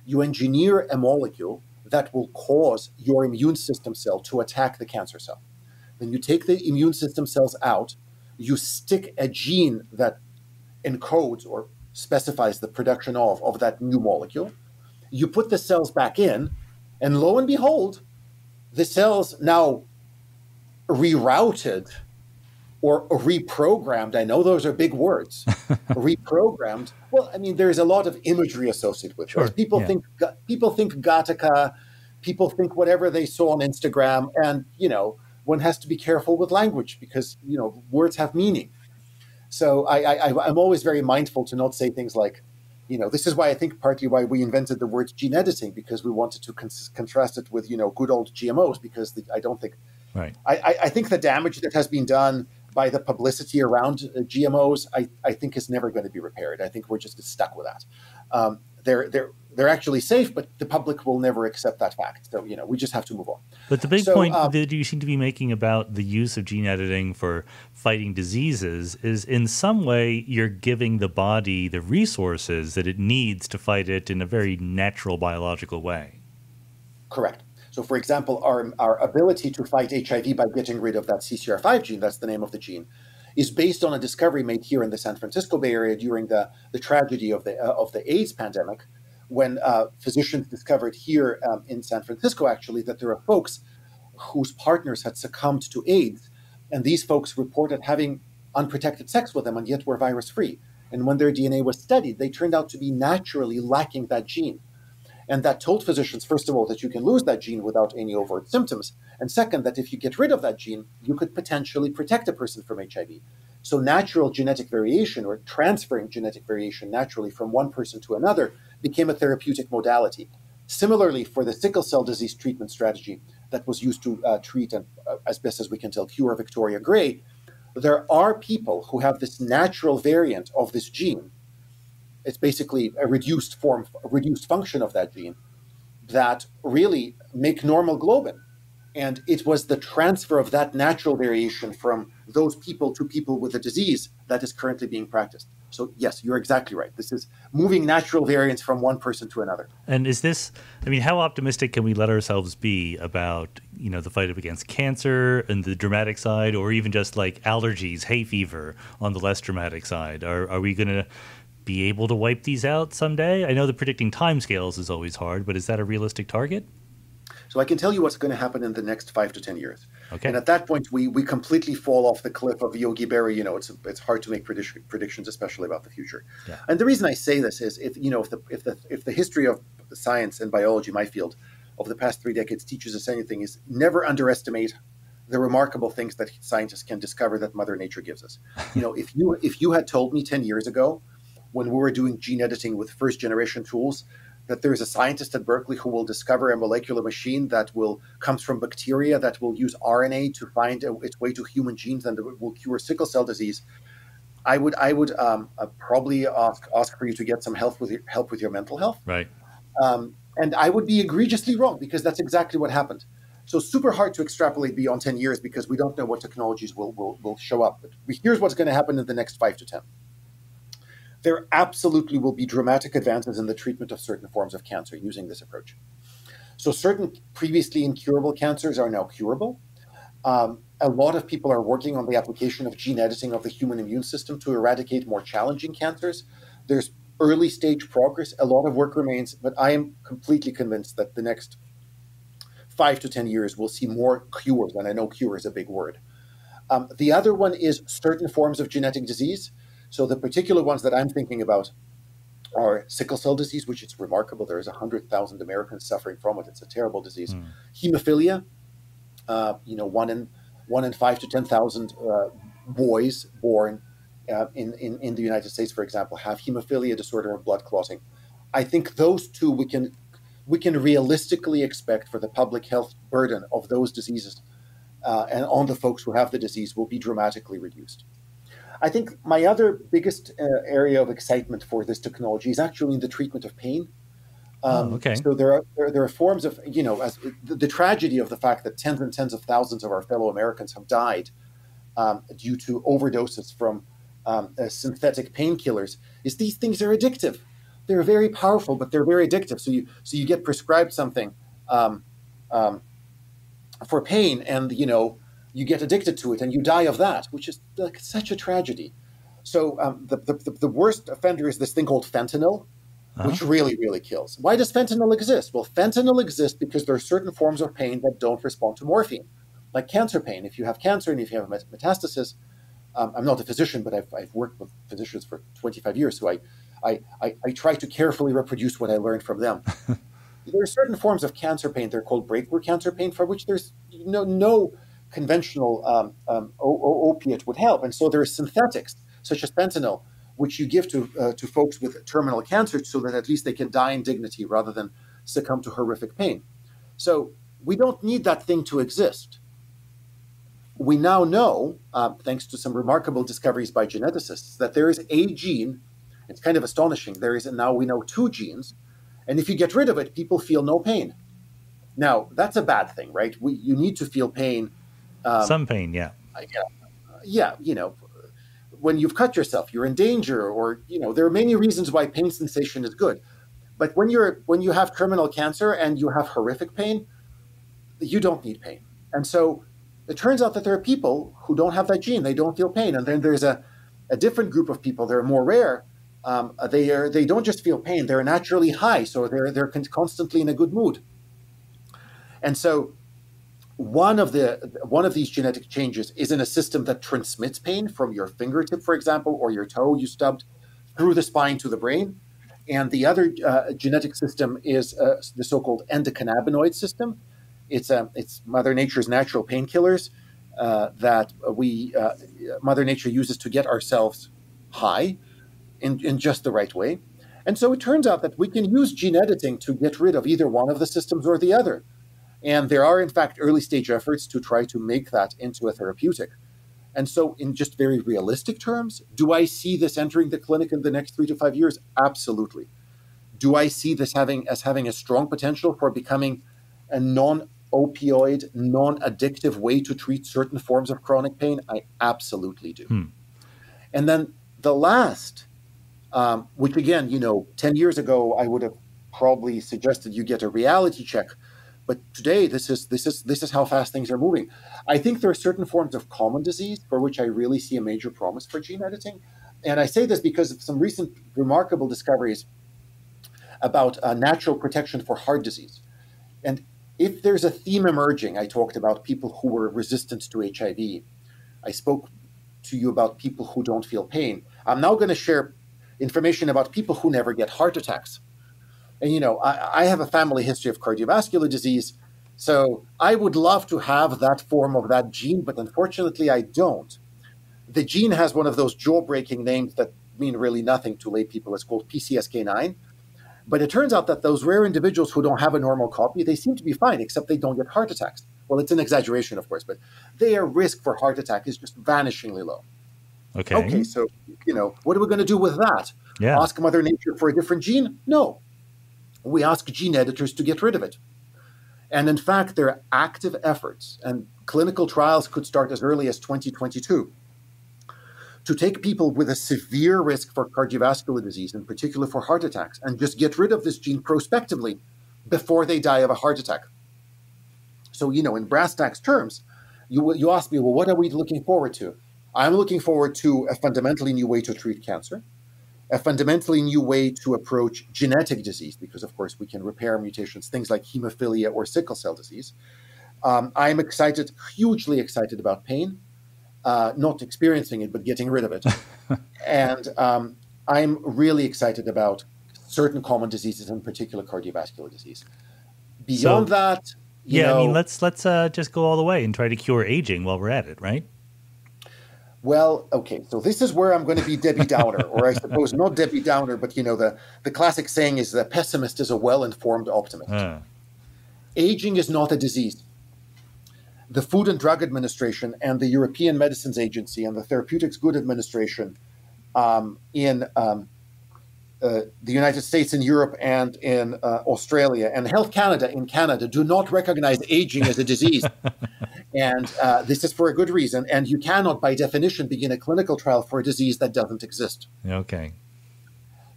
You engineer a molecule that will cause your immune system cell to attack the cancer cell. Then you take the immune system cells out, you stick a gene that encodes or specifies the production of, of that new molecule, you put the cells back in, and lo and behold, the cells now rerouted or reprogrammed. I know those are big words. reprogrammed. Well, I mean, there's a lot of imagery associated with sure. People yeah. think people think Gattaca, people think whatever they saw on Instagram, and you know, one has to be careful with language because you know words have meaning. So I, I I'm always very mindful to not say things like you know, this is why I think partly why we invented the word gene editing because we wanted to con- contrast it with you know good old GMOs because the, I don't think right. I, I think the damage that has been done by the publicity around uh, GMOs I, I think is never going to be repaired. I think we're just stuck with that. Um, they're they're they're actually safe, but the public will never accept that fact. So you know, we just have to move on. But the big so, point um, that you seem to be making about the use of gene editing for fighting diseases is, in some way, you're giving the body the resources that it needs to fight it in a very natural biological way. Correct. So, for example, our our ability to fight HIV by getting rid of that CCR5 gene, that's the name of the gene, is based on a discovery made here in the San Francisco Bay Area during the, the tragedy of the uh, of the AIDS pandemic when uh, physicians discovered here um, in San Francisco, actually, that there are folks whose partners had succumbed to AIDS, and these folks reported having unprotected sex with them, and yet were virus free. And when their DNA was studied, they turned out to be naturally lacking that gene. And that told physicians, first of all, that you can lose that gene without any overt symptoms. And second, that if you get rid of that gene, you could potentially protect a person from HIV. So, natural genetic variation or transferring genetic variation naturally from one person to another became a therapeutic modality. Similarly, for the sickle cell disease treatment strategy that was used to uh, treat and, uh, as best as we can tell, cure Victoria Gray, there are people who have this natural variant of this gene. It's basically a reduced form, a reduced function of that gene that really make normal globin. And it was the transfer of that natural variation from those people to people with the disease that is currently being practiced. So yes, you're exactly right. This is moving natural variants from one person to another. And is this? I mean, how optimistic can we let ourselves be about you know the fight against cancer and the dramatic side, or even just like allergies, hay fever on the less dramatic side? Are are we going to be able to wipe these out someday? I know that predicting timescales is always hard, but is that a realistic target? So I can tell you what's going to happen in the next five to ten years. Okay. And at that point, we we completely fall off the cliff of Yogi Berra. You know, it's it's hard to make prediction, predictions, especially about the future. Yeah. And the reason I say this is, if you know, if the if the if the history of science and biology, my field, over the past three decades teaches us anything, is never underestimate the remarkable things that scientists can discover that Mother Nature gives us. You know, if you if you had told me ten years ago, when we were doing gene editing with first generation tools, that there is a scientist at Berkeley who will discover a molecular machine that will comes from bacteria that will use RNA to find a, its way to human genes and will cure sickle cell disease. I would I would um, uh, probably ask ask for you to get some help with your, help with your mental health. Right. Um, and I would be egregiously wrong because that's exactly what happened. So super hard to extrapolate beyond 10 years because we don't know what technologies will, will, will show up. But here's what's going to happen in the next five to 10. There absolutely will be dramatic advances in the treatment of certain forms of cancer using this approach. So certain previously incurable cancers are now curable. Um, a lot of people are working on the application of gene editing of the human immune system to eradicate more challenging cancers. There's early stage progress. A lot of work remains, but I am completely convinced that the next five to 10 years, we'll see more cures. And I know cure is a big word. Um, the other one is certain forms of genetic disease. So the particular ones that I'm thinking about are sickle cell disease, which is remarkable. There is 100,000 Americans suffering from it. It's a terrible disease. Mm. Hemophilia, uh, you know, one in one in five to 10,000 uh, boys born uh, in, in, in the United States, for example, have hemophilia disorder and blood clotting. I think those two we can we can realistically expect for the public health burden of those diseases uh, and on the folks who have the disease will be dramatically reduced. I think my other biggest uh, area of excitement for this technology is actually in the treatment of pain. Oh, um, oh, okay. So there are there, there, are forms of you know as the, the, tragedy of the fact that tens and tens of thousands of our fellow Americans have died um, due to overdoses from um, uh, synthetic painkillers is these things are addictive. They're very powerful, but they're very addictive. So you so you get prescribed something um, um, for pain, and you know you get addicted to it, and you die of that, which is like such a tragedy. So um, the, the, the worst offender is this thing called fentanyl, uh-huh. which really really kills. Why does fentanyl exist? Well, fentanyl exists because there are certain forms of pain that don't respond to morphine, like cancer pain. If you have cancer and if you have metastasis, um, I'm not a physician, but I've, I've worked with physicians for 25 years, so I, I, I, I try to carefully reproduce what I learned from them. there are certain forms of cancer pain. They're called breakthrough cancer pain, for which there's no, no conventional um, um, opiate would help. And so there are synthetics, such as fentanyl, which you give to, uh, to folks with terminal cancer so that at least they can die in dignity rather than succumb to horrific pain. So we don't need that thing to exist we now know, uh, thanks to some remarkable discoveries by geneticists, that there is a gene. It's kind of astonishing. There is now we know two genes, and if you get rid of it, people feel no pain. Now that's a bad thing, right? We, you need to feel pain. Um, some pain, yeah. yeah, yeah. You know, when you've cut yourself, you're in danger, or you know, there are many reasons why pain sensation is good. But when you're when you have terminal cancer and you have horrific pain, you don't need pain, and so it turns out that there are people who don't have that gene. They don't feel pain. And then there's a, a different group of people. They're more rare. Um, they are they don't just feel pain. They're naturally high, so they're they're constantly in a good mood. And so, one of the one of these genetic changes is in a system that transmits pain from your fingertip, for example, or your toe you stubbed through the spine to the brain. And the other uh, genetic system is uh, the so-called endocannabinoid system, it's a, um, it's Mother Nature's natural painkillers uh, that we uh, Mother Nature uses to get ourselves high in, in just the right way. And so it turns out that we can use gene editing to get rid of either one of the systems or the other. And there are, in fact, early stage efforts to try to make that into a therapeutic. And so, in just very realistic terms, do I see this entering the clinic in the next three to five years? Absolutely. Do I see this having as having a strong potential for becoming a non opioid, non addictive way to treat certain forms of chronic pain? I absolutely do. Hmm. And then the last, um, which again, you know, 10 years ago, I would have probably suggested you get a reality check. But today, this is this is this is how fast things are moving. I think there are certain forms of common disease for which I really see a major promise for gene editing, and I say this because of some recent remarkable discoveries about uh, natural protection for heart disease. And if there's a theme emerging, I talked about people who were resistant to HIV. I spoke to you about people who don't feel pain. I'm now going to share information about people who never get heart attacks. And, you know, I, I, have a family history of cardiovascular disease. So I would love to have that form of that gene, but unfortunately I don't. The gene has one of those jaw breaking names that mean really nothing to lay people. It's called PCSK9 But it turns out that those rare individuals who don't have a normal copy, they seem to be fine, except they don't get heart attacks. Well, it's an exaggeration, of course, but their risk for heart attack is just vanishingly low. Okay. Okay, so you know, what are we going to do with that? Yeah. Ask Mother Nature for a different gene? No. We ask gene editors to get rid of it. And in fact, there are active efforts, and clinical trials could start as early as 2022 to take people with a severe risk for cardiovascular disease, in particular for heart attacks, and just get rid of this gene prospectively before they die of a heart attack. So, you know, in brass tacks terms, you, you ask me, well, what are we looking forward to? I'm looking forward to a fundamentally new way to treat cancer, a fundamentally new way to approach genetic disease, because of course we can repair mutations, things like hemophilia or sickle cell disease. Um, I'm excited, hugely excited about pain, uh, not experiencing it, but getting rid of it. and um, I'm really excited about certain common diseases, in particular cardiovascular disease. Beyond so, that, yeah, know, I mean, let's let's uh, just go all the way and try to cure aging while we're at it, right? Well, okay, so this is where I'm going to be Debbie Downer, or I suppose not Debbie Downer, but you know the the classic saying is the pessimist is a well-informed optimist. Uh. Aging is not a disease. The Food and Drug Administration and the European Medicines Agency and the Therapeutics Good Administration um, in um, uh, the United States, in Europe, and in uh, Australia, and Health Canada in Canada do not recognize aging as a disease. and uh, this is for a good reason. And you cannot, by definition, begin a clinical trial for a disease that doesn't exist. Okay.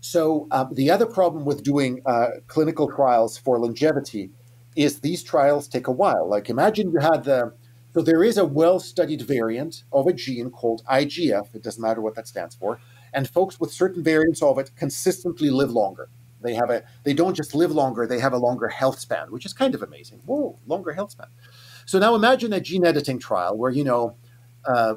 So um, the other problem with doing uh, clinical trials for longevity is these trials take a while. Like imagine you had the so there is a well-studied variant of a gene called IGF. It doesn't matter what that stands for and folks with certain variants of it consistently live longer. They have a they don't just live longer, they have a longer health span, which is kind of amazing. Whoa, longer health span. So now imagine a gene editing trial where you know uh,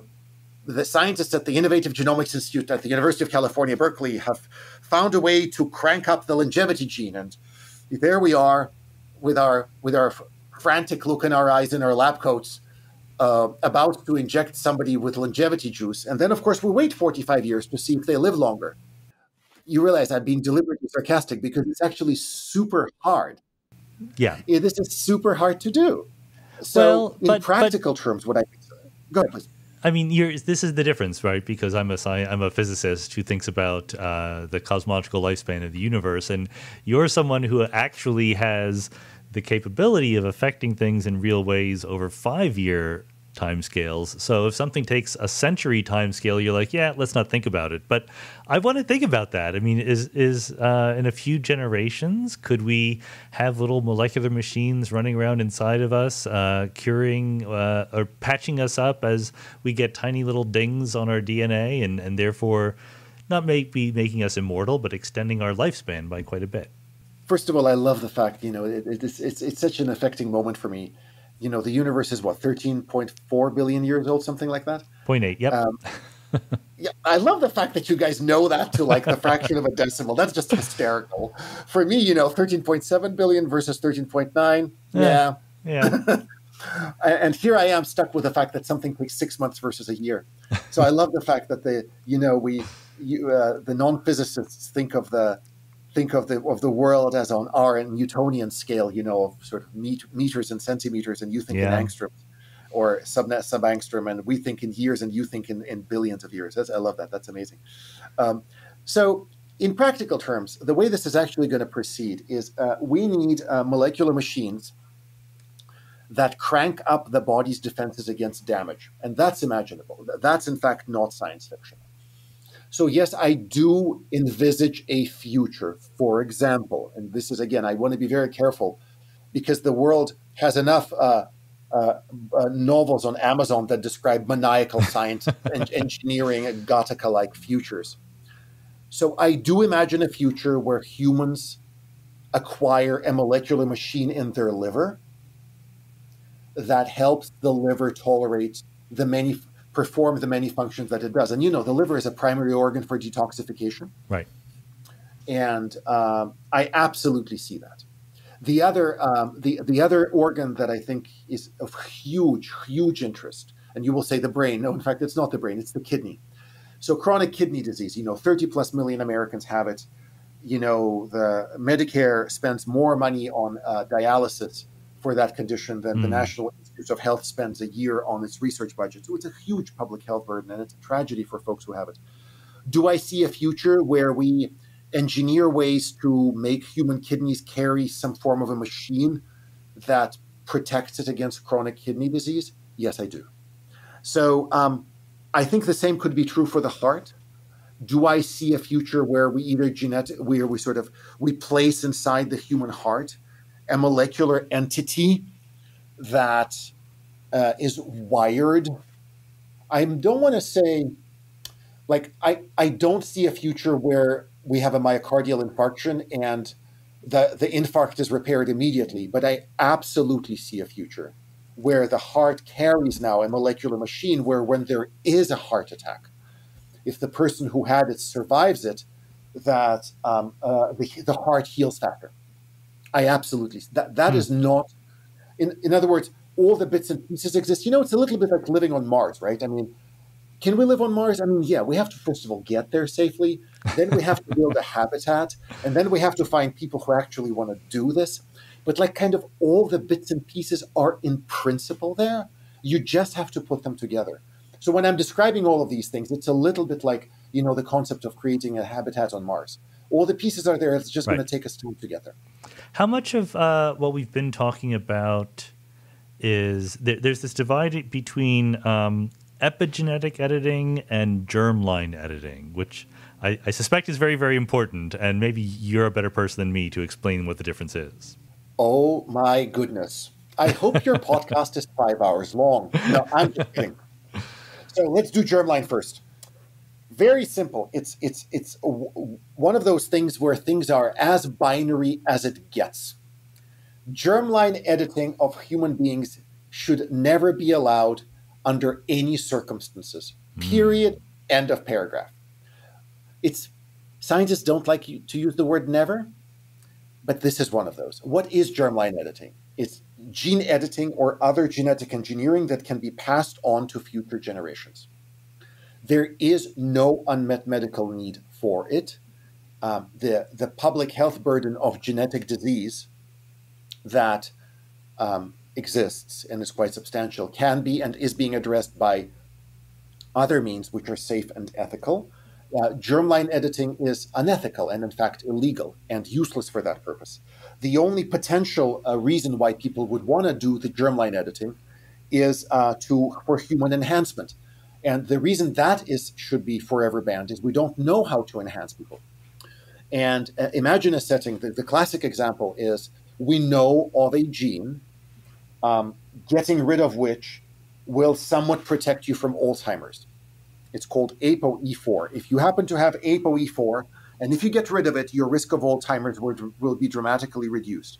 the scientists at the Innovative Genomics Institute at the University of California, Berkeley, have found a way to crank up the longevity gene, and there we are with our with our frantic look in our eyes in our lab coats uh, about to inject somebody with longevity juice. And then, of course, we wait 45 years to see if they live longer. You realize I'm being deliberately sarcastic because it's actually super hard. Yeah. yeah this is super hard to do. So, well, but, in practical but, terms, what I go ahead, please. I mean, this is the difference, right? Because I'm a I'm a physicist who thinks about uh, the cosmological lifespan of the universe, and you're someone who actually has the capability of affecting things in real ways over five year timescales. So if something takes a century timescale, you're like, yeah, let's not think about it. But I want to think about that. I mean, is is uh, in a few generations could we have little molecular machines running around inside of us, uh, curing uh, or patching us up as we get tiny little dings on our DNA, and and therefore not maybe making us immortal, but extending our lifespan by quite a bit first of all, I love the fact you know it, it's, it's it's such an affecting moment for me. You know, the universe is what thirteen point four billion years old, something like that. Point eight. Yep. Um, yeah, I love the fact that you guys know that to like the fraction of a decimal. That's just hysterical. For me, you know, thirteen point seven billion versus thirteen point nine. Yeah. Yeah. and here I am stuck with the fact that something takes six months versus a year. So I love the fact that the you know we you, uh, the non physicists think of the think of the of the world as on our Newtonian scale, you know, of sort of met, meters and centimeters, and you think yeah. in angstroms or sub sub angstrom, and we think in years, and you think in, in billions of years. That's, I love that. That's amazing. Um, so, in practical terms, the way this is actually going to proceed is uh, we need uh, molecular machines that crank up the body's defenses against damage, and that's imaginable. That's in fact not science fiction. So, yes, I do envisage a future, for example, and this is again, I want to be very careful because the world has enough uh, uh, uh, novels on Amazon that describe maniacal science and engineering Gattaca like futures. So, I do imagine a future where humans acquire a molecular machine in their liver that helps the liver tolerate the many perform the many functions that it does. And you know, the liver is a primary organ for detoxification. Right. And um, I absolutely see that. The other, um, the the other organ that I think is of huge, huge interest, and you will say the brain. No, in fact, it's not the brain; it's the kidney. So chronic kidney disease. You know, thirty plus million Americans have it. you know, the Medicare spends more money on uh, dialysis for that condition than mm. the National Institute of Health spends a year on its research budget. So it's a huge public health burden, and it's a tragedy for folks who have it. Do I see a future where we engineer ways to make human kidneys carry some form of a machine that protects it against chronic kidney disease? Yes, I do. So um, I think the same could be true for the heart. Do I see a future where we either genetic, where we sort of we place inside the human heart a molecular entity that uh, is wired? I don't want to say, like I I don't see a future where we have a myocardial infarction and the, the infarct is repaired immediately, but I absolutely see a future where the heart carries now a molecular machine where when there is a heart attack, if the person who had it survives it, that um, uh, the, the heart heals faster. I absolutely that that hmm. is not. In in other words, all the bits and pieces exist. You know, it's a little bit like living on Mars, right? I mean, can we live on Mars? I mean, yeah, we have to first of all get there safely. Then we have to build a habitat, and then we have to find people who actually want to do this. But like, kind of all the bits and pieces are in principle there. You just have to put them together. So when I'm describing all of these things, it's a little bit like you know the concept of creating a habitat on Mars. All the pieces are there. It's just right. going to take us time to get there. How much of uh, what we've been talking about is there, there's this divide between um, epigenetic editing and germline editing, which I, I, suspect is very, very important. And maybe you're a better person than me to explain what the difference is. Oh my goodness. I hope your podcast is five hours long. No, I'm just kidding. So let's do germline first. Very simple. It's it's it's one of those things where things are as binary as it gets. Germline editing of human beings should never be allowed under any circumstances. Mm. Period. End of paragraph. It's scientists don't like to use the word never, but this is one of those. What is germline editing? It's gene editing or other genetic engineering that can be passed on to future generations. There is no unmet medical need for it. Um, the, the public health burden of genetic disease that um, exists and is quite substantial can be and is being addressed by other means which are safe and ethical. Uh, germline editing is unethical and, in fact, illegal and useless for that purpose. The only potential uh, reason why people would want to do the germline editing is uh, to for human enhancement, and the reason that is should be forever banned is we don't know how to enhance people. And uh, imagine a setting. The, the classic example is we know of a gene um, getting rid of which will somewhat protect you from Alzheimer's. It's called ApoE4. If you happen to have ApoE4, and if you get rid of it, your risk of Alzheimer's will, will be dramatically reduced.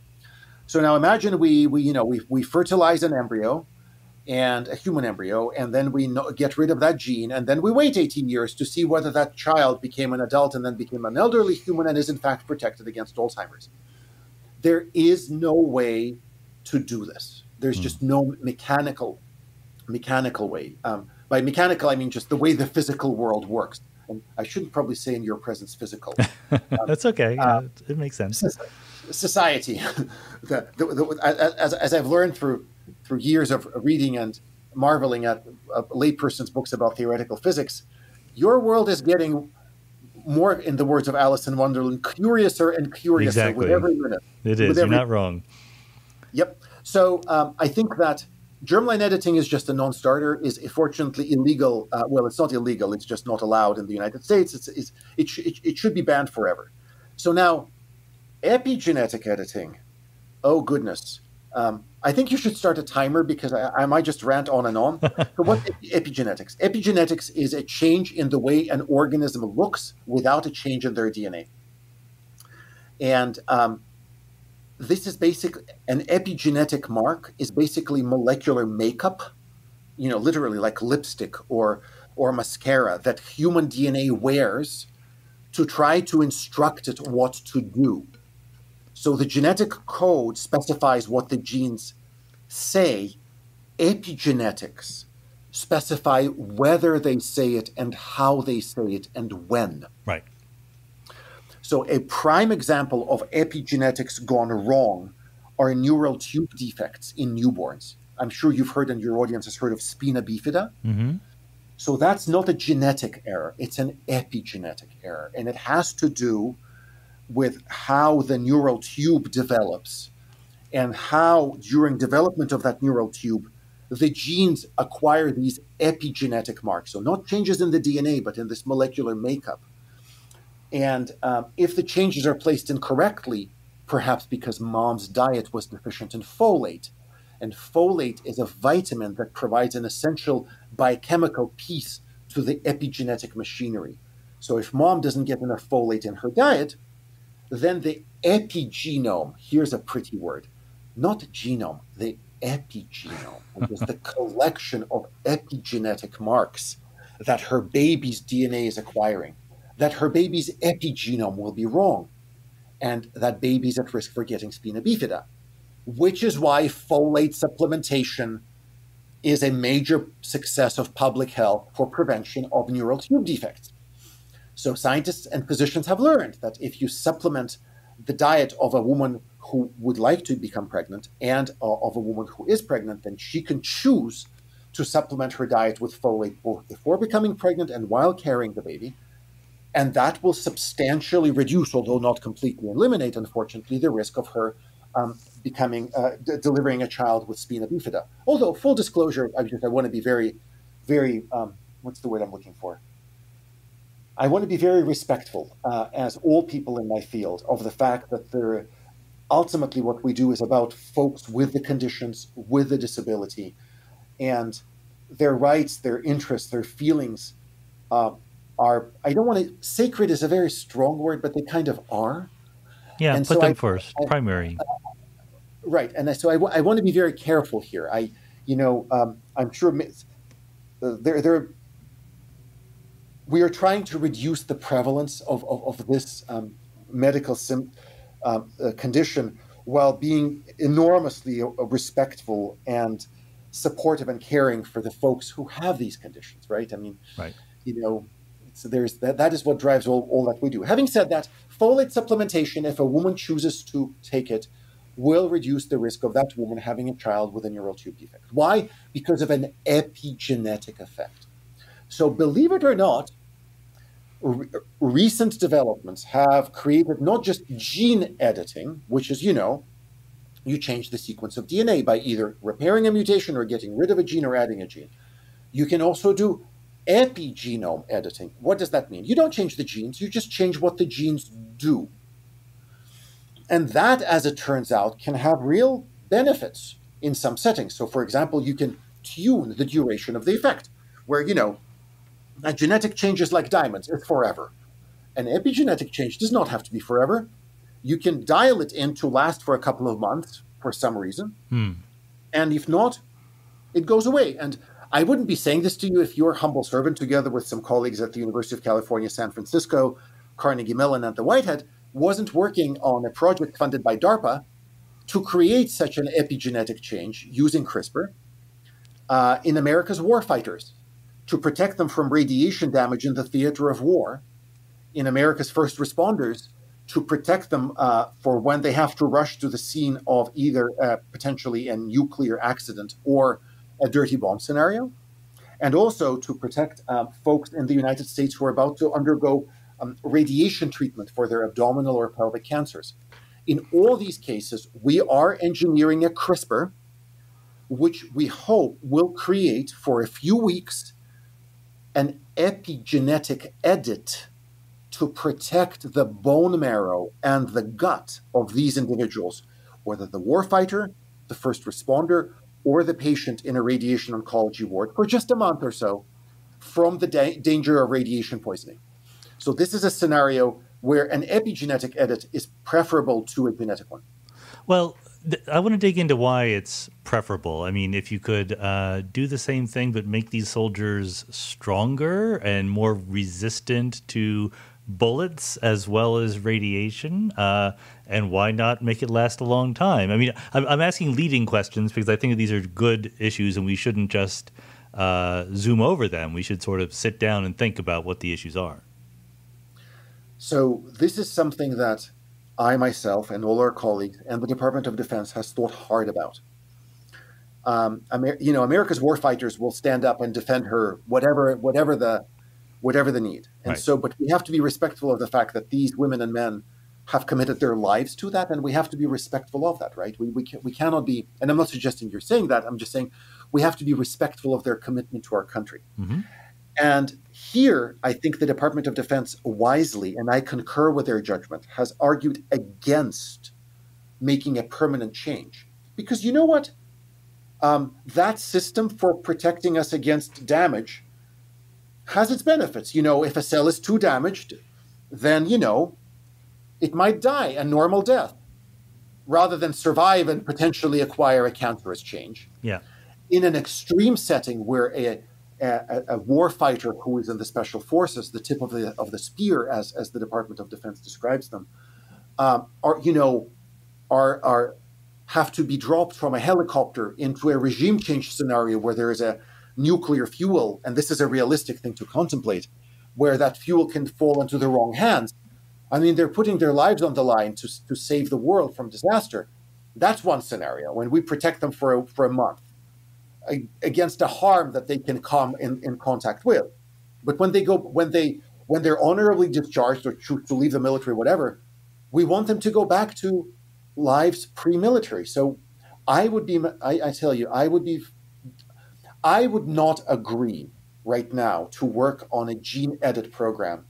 So now imagine we, we you know, we, we fertilize an embryo and a human embryo, and then we no, get rid of that gene, and then we wait 18 years to see whether that child became an adult and then became an elderly human and is in fact protected against Alzheimer's. There is no way to do this. There's mm. just no mechanical mechanical way. Um, by mechanical, I mean just the way the physical world works. And I shouldn't probably say in your presence physical. Um, That's okay. Uh, it makes sense. Society, the, the, the, as, as I've learned through through years of reading and marveling at a layperson's books about theoretical physics, your world is getting more, in the words of Alice in Wonderland, curiouser and curiouser exactly. with every minute. It is. Every, You're not wrong. Yep. So um, I think that germline editing is just a non-starter. is fortunately illegal. Uh, well, it's not illegal. It's just not allowed in the United States. It's, it's it, sh- it, it should be banned forever. So now, epigenetic editing. Oh goodness. Um, I think you should start a timer because I, I might just rant on and on. so, what epigenetics? Epigenetics is a change in the way an organism looks without a change in their DNA. And um, this is basically an epigenetic mark is basically molecular makeup, you know, literally like lipstick or or mascara that human DNA wears to try to instruct it what to do. So the genetic code specifies what the genes say. Epigenetics specify whether they say it and how they say it and when. Right. So, a prime example of epigenetics gone wrong are neural tube defects in newborns. I'm sure you've heard, and your audience has heard of spina bifida. Mm-hmm. So that's not a genetic error, it's an epigenetic error. And it has to do with how the neural tube develops and how, during development of that neural tube, the genes acquire these epigenetic marks. So, not changes in the DNA, but in this molecular makeup. And um, if the changes are placed incorrectly, perhaps because mom's diet was deficient in folate, and folate is a vitamin that provides an essential biochemical piece to the epigenetic machinery. So if mom doesn't get enough folate in her diet, then the epigenome, here's a pretty word, not genome, the epigenome, which is the collection of epigenetic marks that her baby's DNA is acquiring, that her baby's epigenome will be wrong, and that baby's at risk for getting spina bifida which is why folate supplementation is a major success of public health for prevention of neural tube defects. So, scientists and physicians have learned that if you supplement the diet of a woman who would like to become pregnant and uh, of a woman who is pregnant, then she can choose to supplement her diet with folate both before becoming pregnant and while carrying the baby. And that will substantially reduce, although not completely eliminate, unfortunately, the risk of her um, becoming uh, delivering a child with spina bifida. Although full disclosure, I I want to be very, very um, what's the word I'm looking for? I want to be very respectful, uh, as all people in my field, of the fact that there, ultimately what we do is about folks with the conditions, with the disability, and their rights, their interests, their feelings uh, are. I don't want to. Sacred is a very strong word, but they kind of are. Yeah, and put so them I, first, I, primary. right, and so I, w- I want to be very careful here. I, you know, um, I'm sure uh, there there. We are trying to reduce the prevalence of of, of this um, medical sim, um, uh, condition while being enormously uh, respectful and supportive and caring for the folks who have these conditions. Right. I mean, right. You know, so there's that. That is what drives all, all that we do. Having said that, folate supplementation, if a woman chooses to take it, will reduce the risk of that woman having a child with a neural tube defect. Why? Because of an epigenetic effect. So, believe it or not, re- recent developments have created not just gene editing, which is, you know, you change the sequence of DNA by either repairing a mutation or getting rid of a gene or adding a gene. You can also do epigenome editing. What does that mean? You don't change the genes, you just change what the genes do. And that, as it turns out, can have real benefits in some settings. So, for example, you can tune the duration of the effect, where, you know, a genetic change is like diamonds, it's forever. An epigenetic change does not have to be forever. You can dial it in to last for a couple of months for some reason. Hmm. And if not, it goes away. And I wouldn't be saying this to you if your humble servant, together with some colleagues at the University of California, San Francisco, Carnegie Mellon, and the Whitehead, wasn't working on a project funded by DARPA to create such an epigenetic change using CRISPR uh, in America's warfighters to protect them from radiation damage in the theater of war, in America's first responders to protect them uh, for when they have to rush to the scene of either uh, potentially a nuclear accident or a dirty bomb scenario, and also to protect um, folks in the United States who are about to undergo um, radiation treatment for their abdominal or pelvic cancers. In all these cases, we are engineering a CRISPR, which we hope will create for a few weeks an epigenetic edit to protect the bone marrow and the gut of these individuals, whether the warfighter, the first responder, or the patient in a radiation oncology ward for just a month or so from the da- danger of radiation poisoning. So, this is a scenario where an epigenetic edit is preferable to a genetic one. Well, I want to dig into why it's preferable. I mean, if you could uh, do the same thing but make these soldiers stronger and more resistant to bullets as well as radiation? Uh, and why not make it last a long time? I mean, I'm, I'm, asking leading questions because I think these are good issues and we shouldn't just uh, zoom over them. We should sort of sit down and think about what the issues are. So this is something that I myself and all our colleagues and the Department of Defense has thought hard about. Um, Amer- you know, America's warfighters will stand up and defend her, whatever, whatever the, whatever the need. And Right. so, but we have to be respectful of the fact that these women and men have committed their lives to that, and we have to be respectful of that, right? We we, can, we cannot be, and I'm not suggesting you're saying that. I'm just saying we have to be respectful of their commitment to our country. hmm And here, I think the Department of Defense wisely, and I concur with their judgment, has argued against making a permanent change. Because you know what? Um, that system for protecting us against damage has its benefits. You know, if a cell is too damaged, then, you know, it might die a normal death rather than survive and potentially acquire a cancerous change Yeah. in an extreme setting where a, a, a war fighter who is in the special forces, the tip of the of the spear, as as the Department of Defense describes them, um, are you know are are have to be dropped from a helicopter into a regime change scenario where there is a nuclear fuel, and this is a realistic thing to contemplate, where that fuel can fall into the wrong hands. I mean, they're putting their lives on the line to to save the world from disaster. That's one scenario when we protect them for a, for a month against a harm that they can come in, in contact with. But when they go when they when they're honorably discharged or choose to leave the military, whatever, we want them to go back to lives pre-military. So I would be I, I tell you, I would be I would not agree right now to work on a gene edit program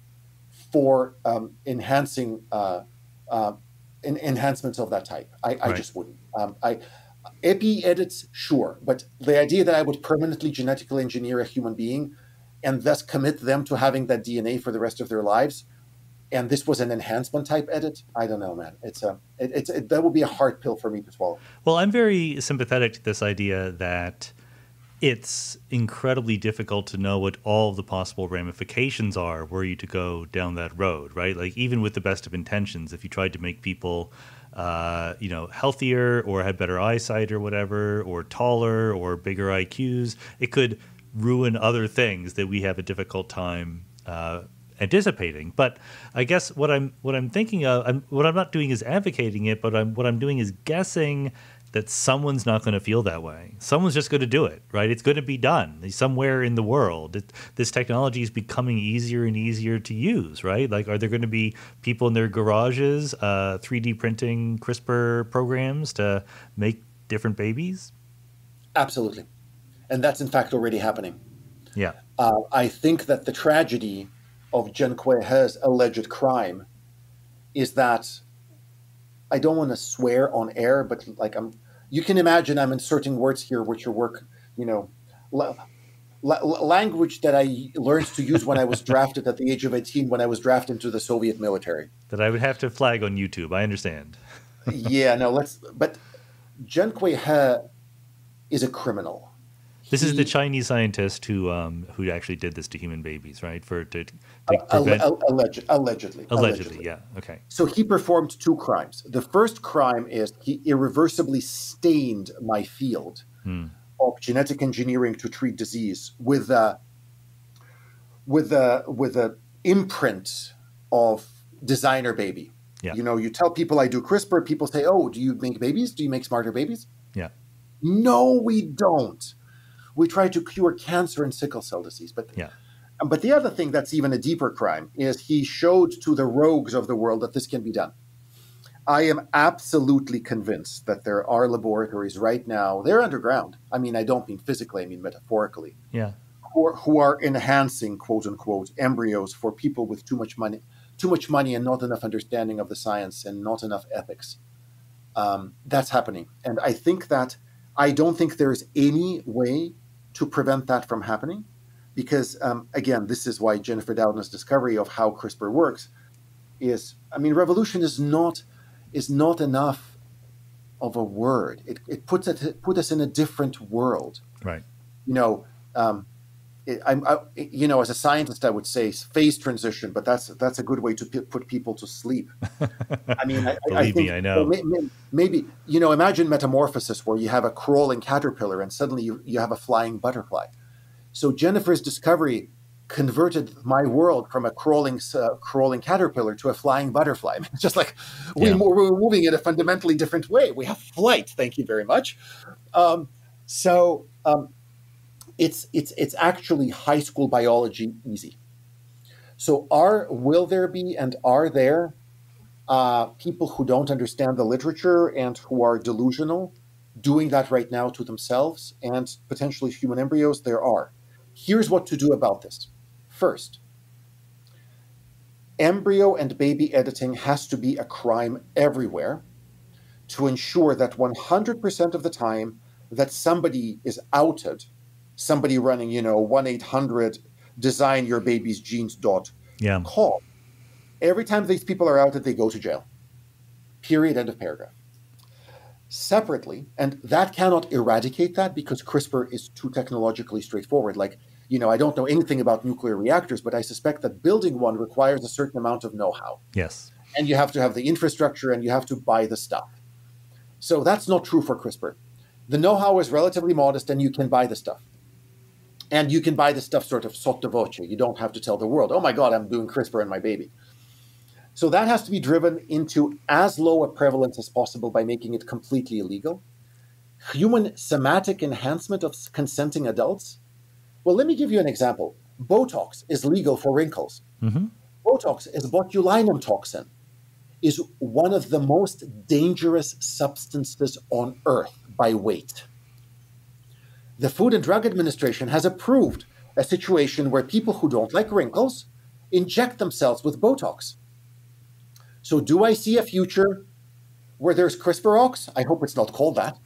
for um, enhancing uh, uh, en- enhancements of that type. I, I Right. just wouldn't. Um, I epi edits, sure, but the idea that I would permanently genetically engineer a human being and thus commit them to having that DNA for the rest of their lives, and this was an enhancement type edit, I don't know, man. It's a it, it's it, that would be a hard pill for me to swallow. Well, I'm very sympathetic to this idea that it's incredibly difficult to know what all the possible ramifications are were you to go down that road, right? Like even with the best of intentions, if you tried to make people, uh, you know, healthier or had better eyesight or whatever, or taller or bigger IQs, it could ruin other things that we have a difficult time uh, anticipating. But I guess what I'm what I'm thinking of, I'm, what I'm not doing is advocating it, but I'm what I'm doing is guessing that someone's not going to feel that way. Someone's just going to do it, right? It's going to be done somewhere in the world. It, this technology is becoming easier and easier to use, right? Like, are there going to be people in their garages uh, 3D printing CRISPR programs to make different babies? Absolutely, and that's in fact already happening. Yeah. Uh, I think that the tragedy of Jen He's alleged crime is that I don't want to swear on air, but like I'm, you can imagine I'm inserting words here which are work, you know, la- la- language that I learned to use when I was drafted at the age of 18 when I was drafted into the Soviet military. That I would have to flag on YouTube. I understand. yeah, no, let's, but Jen He is a criminal. This is the Chinese scientist who um, who actually did this to human babies, right? For to, to prevent al- alleged, allegedly, allegedly, yeah. Okay. So he performed two crimes. The first crime is he irreversibly stained my field Hmm. of genetic engineering to treat disease with a with a with a imprint of designer baby. Yeah. You know, you tell people I do CRISPR, people say, "Oh, do you make babies? Do you make smarter babies?" Yeah. No, we don't. We try to cure cancer and sickle cell disease, but Yeah. but the other thing that's even a deeper crime is he showed to the rogues of the world that this can be done. I am absolutely convinced that there are laboratories right now, they're underground. I mean, I don't mean physically, I mean metaphorically, Yeah. who are, who are enhancing, quote unquote, embryos for people with too much money, too much money and not enough understanding of the science and not enough ethics. Um, that's happening. And I think that I don't think there's any way to prevent that from happening because, um, again, this is why Jennifer Doudna's discovery of how CRISPR works is, I mean, revolution is not is not enough of a word. It, it puts it put us in a different world. Right. You know, um, I'm, I, you know, as a scientist, I would say phase transition, but that's that's a good way to p- put people to sleep. I mean, I, I- I Believe me, I know. well, may- may- maybe you know, imagine metamorphosis where you have a crawling caterpillar and suddenly you, you have a flying butterfly. So Jennifer's discovery converted my world from a crawling uh, crawling caterpillar to a flying butterfly. It's just like we, yeah. we're moving in a fundamentally different way. We have flight. Thank you very much. Um, so um, it's it's it's actually high school biology easy. So are will there be and are there uh, people who don't understand the literature and who are delusional doing that right now to themselves and potentially human embryos? There are. Here's what to do about this. First, embryo and baby editing has to be a crime everywhere to ensure that 100% of the time that somebody is outed, somebody running, you know, 1 800 design your baby's genes dot yeah. call. Every time these people are outed, they go to jail. Period. End of paragraph. Separately, and that cannot eradicate that because CRISPR is too technologically straightforward. Like you know, I don't know anything about nuclear reactors, but I suspect that building one requires a certain amount of know-how. Yes. And you have to have the infrastructure and you have to buy the stuff. So that's not true for CRISPR. The know-how is relatively modest and you can buy the stuff. And you can buy the stuff sort of sotto voce. You don't have to tell the world, oh my God, I'm doing CRISPR in my baby. So that has to be driven into as low a prevalence as possible by making it completely illegal. Human somatic enhancement of consenting adults well, let me give you an example. Botox is legal for wrinkles. Mm-hmm. Botox is botulinum toxin, is one of the most dangerous substances on earth by weight. The Food and Drug Administration has approved a situation where people who don't like wrinkles inject themselves with Botox. So, do I see a future where there's CRISPR-Ox? I hope it's not called that.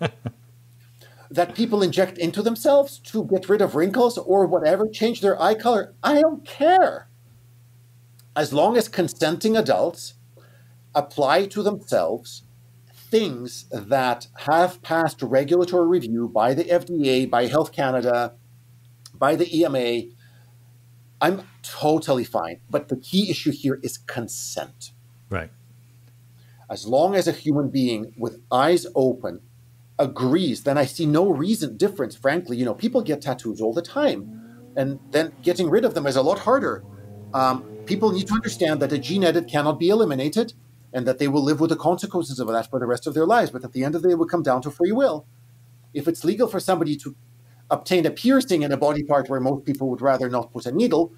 that people inject into themselves to get rid of wrinkles or whatever, change their eye color. I don't care. As long as consenting adults apply to themselves things that have passed regulatory review by the FDA, by Health Canada, by the EMA, I'm totally fine. But the key issue here is consent. Right. As long as a human being with eyes open agrees, then I see no reason difference. Frankly, you know, people get tattoos all the time, and then getting rid of them is a lot harder. Um, people need to understand that a gene edit cannot be eliminated, and that they will live with the consequences of that for the rest of their lives. But at the end of the day, it will come down to free will. If it's legal for somebody to obtain a piercing in a body part where most people would rather not put a needle,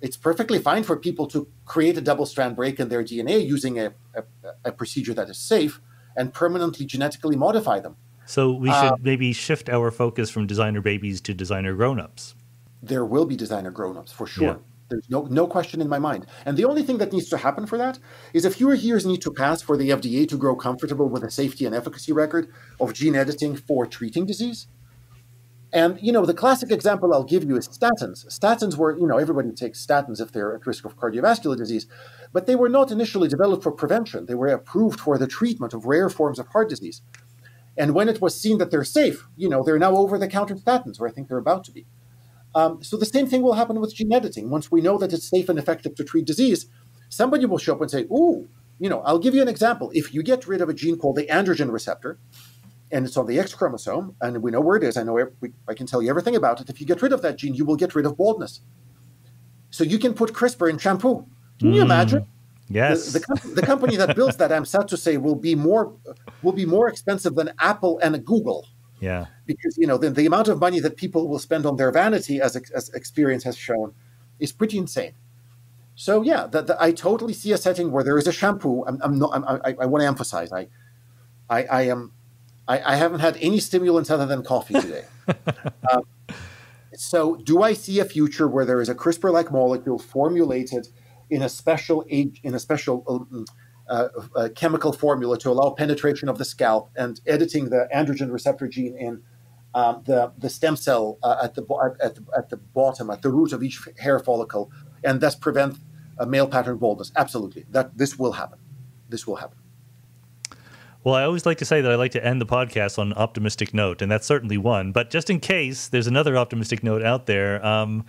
it's perfectly fine for people to create a double strand break in their DNA using a, a, a procedure that is safe and permanently genetically modify them. So we should uh, maybe shift our focus from designer babies to designer grown-ups. There will be designer grown-ups for sure. Yeah. There's no no question in my mind. And the only thing that needs to happen for that is a few years need to pass for the FDA to grow comfortable with a safety and efficacy record of gene editing for treating disease. And you know, the classic example I'll give you is statins. Statins were, you know, everybody takes statins if they're at risk of cardiovascular disease, but they were not initially developed for prevention. They were approved for the treatment of rare forms of heart disease. And when it was seen that they're safe, you know, they're now over-the-counter statins, or I think they're about to be. Um, so the same thing will happen with gene editing. Once we know that it's safe and effective to treat disease, somebody will show up and say, "Ooh, you know, I'll give you an example. If you get rid of a gene called the androgen receptor, and it's on the X chromosome, and we know where it is. I know I can tell you everything about it. If you get rid of that gene, you will get rid of baldness. So you can put CRISPR in shampoo. Can you mm. imagine? Yes. The, the, the, company that builds that, I'm sad to say, will be more will be more expensive than Apple and Google. Yeah. Because you know the, the amount of money that people will spend on their vanity, as as experience has shown, is pretty insane. So yeah, the, the, I totally see a setting where there is a shampoo. I'm, I'm not. I'm, i I, want to emphasize. I, I, I am. I, I, haven't had any stimulants other than coffee today. uh, so, do I see a future where there is a CRISPR-like molecule formulated in a special age, in a special um, uh, uh, chemical formula to allow penetration of the scalp and editing the androgen receptor gene in um, the the stem cell uh, at the at the at the bottom at the root of each hair follicle, and thus prevent a male pattern baldness. Absolutely, that this will happen. This will happen. Well, I always like to say that I like to end the podcast on an optimistic note, and that's certainly one. But just in case there's another optimistic note out there, um,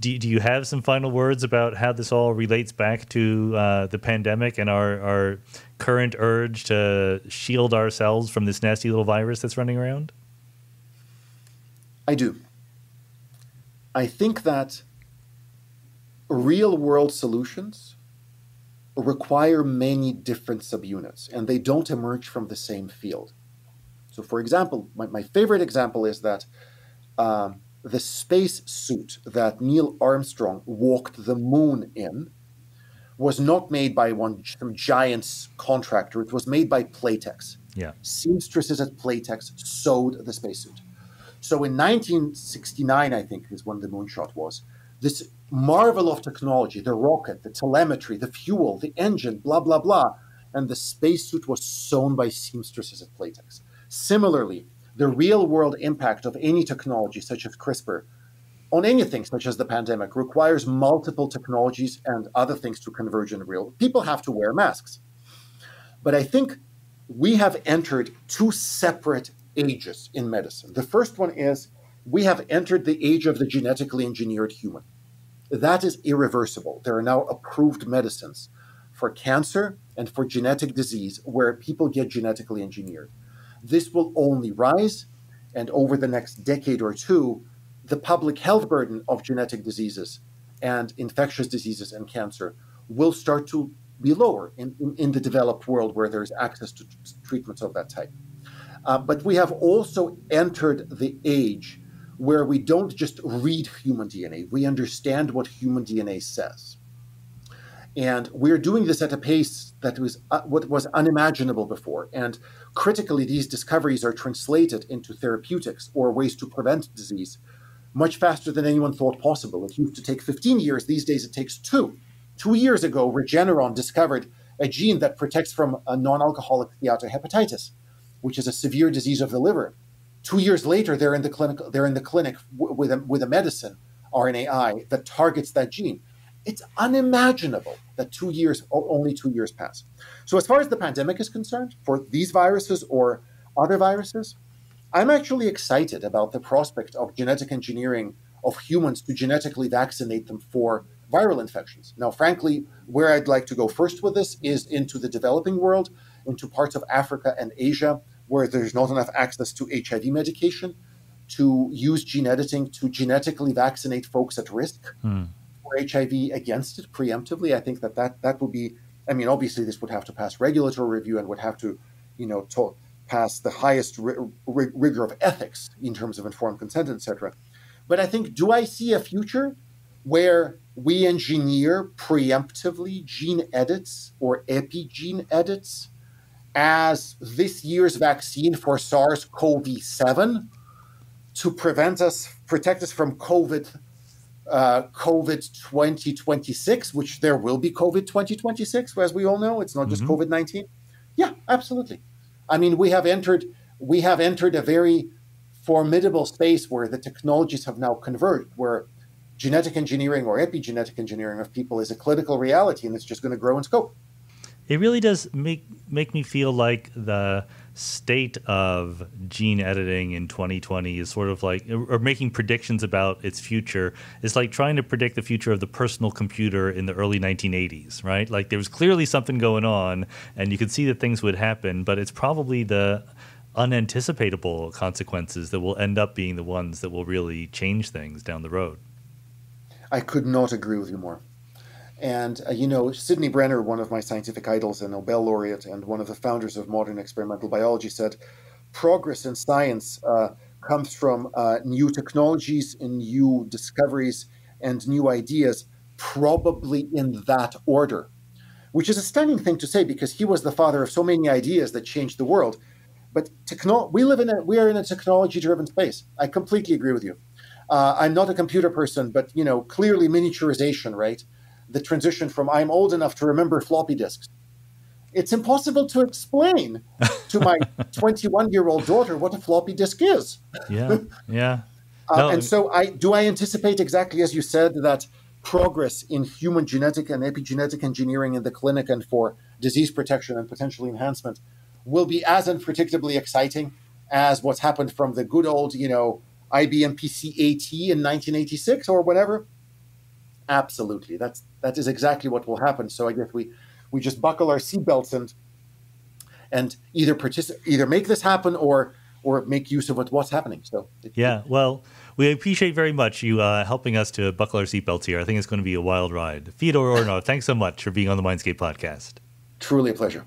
do, do you have some final words about how this all relates back to uh, the pandemic and our, our current urge to shield ourselves from this nasty little virus that's running around? I do. I think that real world solutions require many different subunits and they don't emerge from the same field. So, for example, my, my favorite example is that um, the space suit that Neil Armstrong walked the moon in was not made by one some giant contractor. It was made by Playtex. Yeah. Seamstresses at Playtex sewed the spacesuit. So in 1969, I think is when the moonshot was. This marvel of technology, the rocket, the telemetry, the fuel, the engine, blah blah blah, and the spacesuit was sewn by seamstresses at Playtex. Similarly, the real world impact of any technology, such as CRISPR, on anything such as the pandemic requires multiple technologies and other things to converge in real. People have to wear masks. But I think we have entered two separate ages in medicine. The first one is we have entered the age of the genetically engineered human. That is irreversible. There are now approved medicines for cancer and for genetic disease where people get genetically engineered. This will only rise, and over the next decade or two, the public health burden of genetic diseases and infectious diseases and cancer will start to be lower in, in, in the developed world where there's access to treatments of that type. Uh, but we have also entered the age where we don't just read human DNA, we understand what human DNA says. And we're doing this at a pace that was uh, what was unimaginable before. And critically, these discoveries are translated into therapeutics or ways to prevent disease much faster than anyone thought possible. It used to take 15 years. These days, it takes two. Two years ago, Regeneron discovered a gene that protects from a non-alcoholic steatohepatitis, which is a severe disease of the liver. Two years later, they're in the clinic. They're in the clinic with a, with a medicine, RNAi, that targets that gene. It's unimaginable that two years, only two years pass. So, as far as the pandemic is concerned, for these viruses or other viruses, I'm actually excited about the prospect of genetic engineering of humans to genetically vaccinate them for viral infections. Now, frankly, where I'd like to go first with this is into the developing world, into parts of Africa and Asia where there's not enough access to HIV medication, to use gene editing to genetically vaccinate folks at risk hmm. For HIV against it preemptively. I think that, that that would be, I mean, obviously this would have to pass regulatory review and would have to, you know, to, pass the highest rigor of ethics in terms of informed consent, etc. But I think, do I see a future where we engineer preemptively gene edits or epigene edits as this year's vaccine for SARS CoV 7 to prevent us, protect us from COVID. Uh, COVID 2026, which there will be COVID 2026, as we all know, it's not just mm-hmm. COVID 19. Yeah, absolutely. I mean, we have entered we have entered a very formidable space where the technologies have now converged, where genetic engineering or epigenetic engineering of people is a clinical reality, and it's just going to grow in scope. It really does make make me feel like the state of gene editing in 2020 is sort of like, or making predictions about its future is like trying to predict the future of the personal computer in the early 1980s, right? Like there was clearly something going on and you could see that things would happen, but it's probably the unanticipatable consequences that will end up being the ones that will really change things down the road. I could not agree with you more. And, uh, you know, Sidney Brenner, one of my scientific idols, a Nobel laureate and one of the founders of modern experimental biology, said progress in science uh, comes from uh, new technologies and new discoveries and new ideas, probably in that order, which is a stunning thing to say because he was the father of so many ideas that changed the world. But techno- we live in a we are in a technology driven space. I completely agree with you. Uh, I'm not a computer person, but you know, clearly miniaturization, right? The transition from I'm old enough to remember floppy disks. It's impossible to explain to my 21 year old daughter what a floppy disk is. Yeah, yeah. Uh, no, and so, I do I anticipate exactly as you said that progress in human genetic and epigenetic engineering in the clinic and for disease protection and potentially enhancement will be as unpredictably exciting as what's happened from the good old, you know, IBM PC AT in 1986 or whatever. Absolutely, that's that is exactly what will happen. So I guess we we just buckle our seatbelts and and either participate, either make this happen or or make use of what, what's happening. So it, yeah, well, we appreciate very much you uh, helping us to buckle our seatbelts here. I think it's going to be a wild ride. Fyodor Urnov, thanks so much for being on the Mindscape podcast. Truly a pleasure.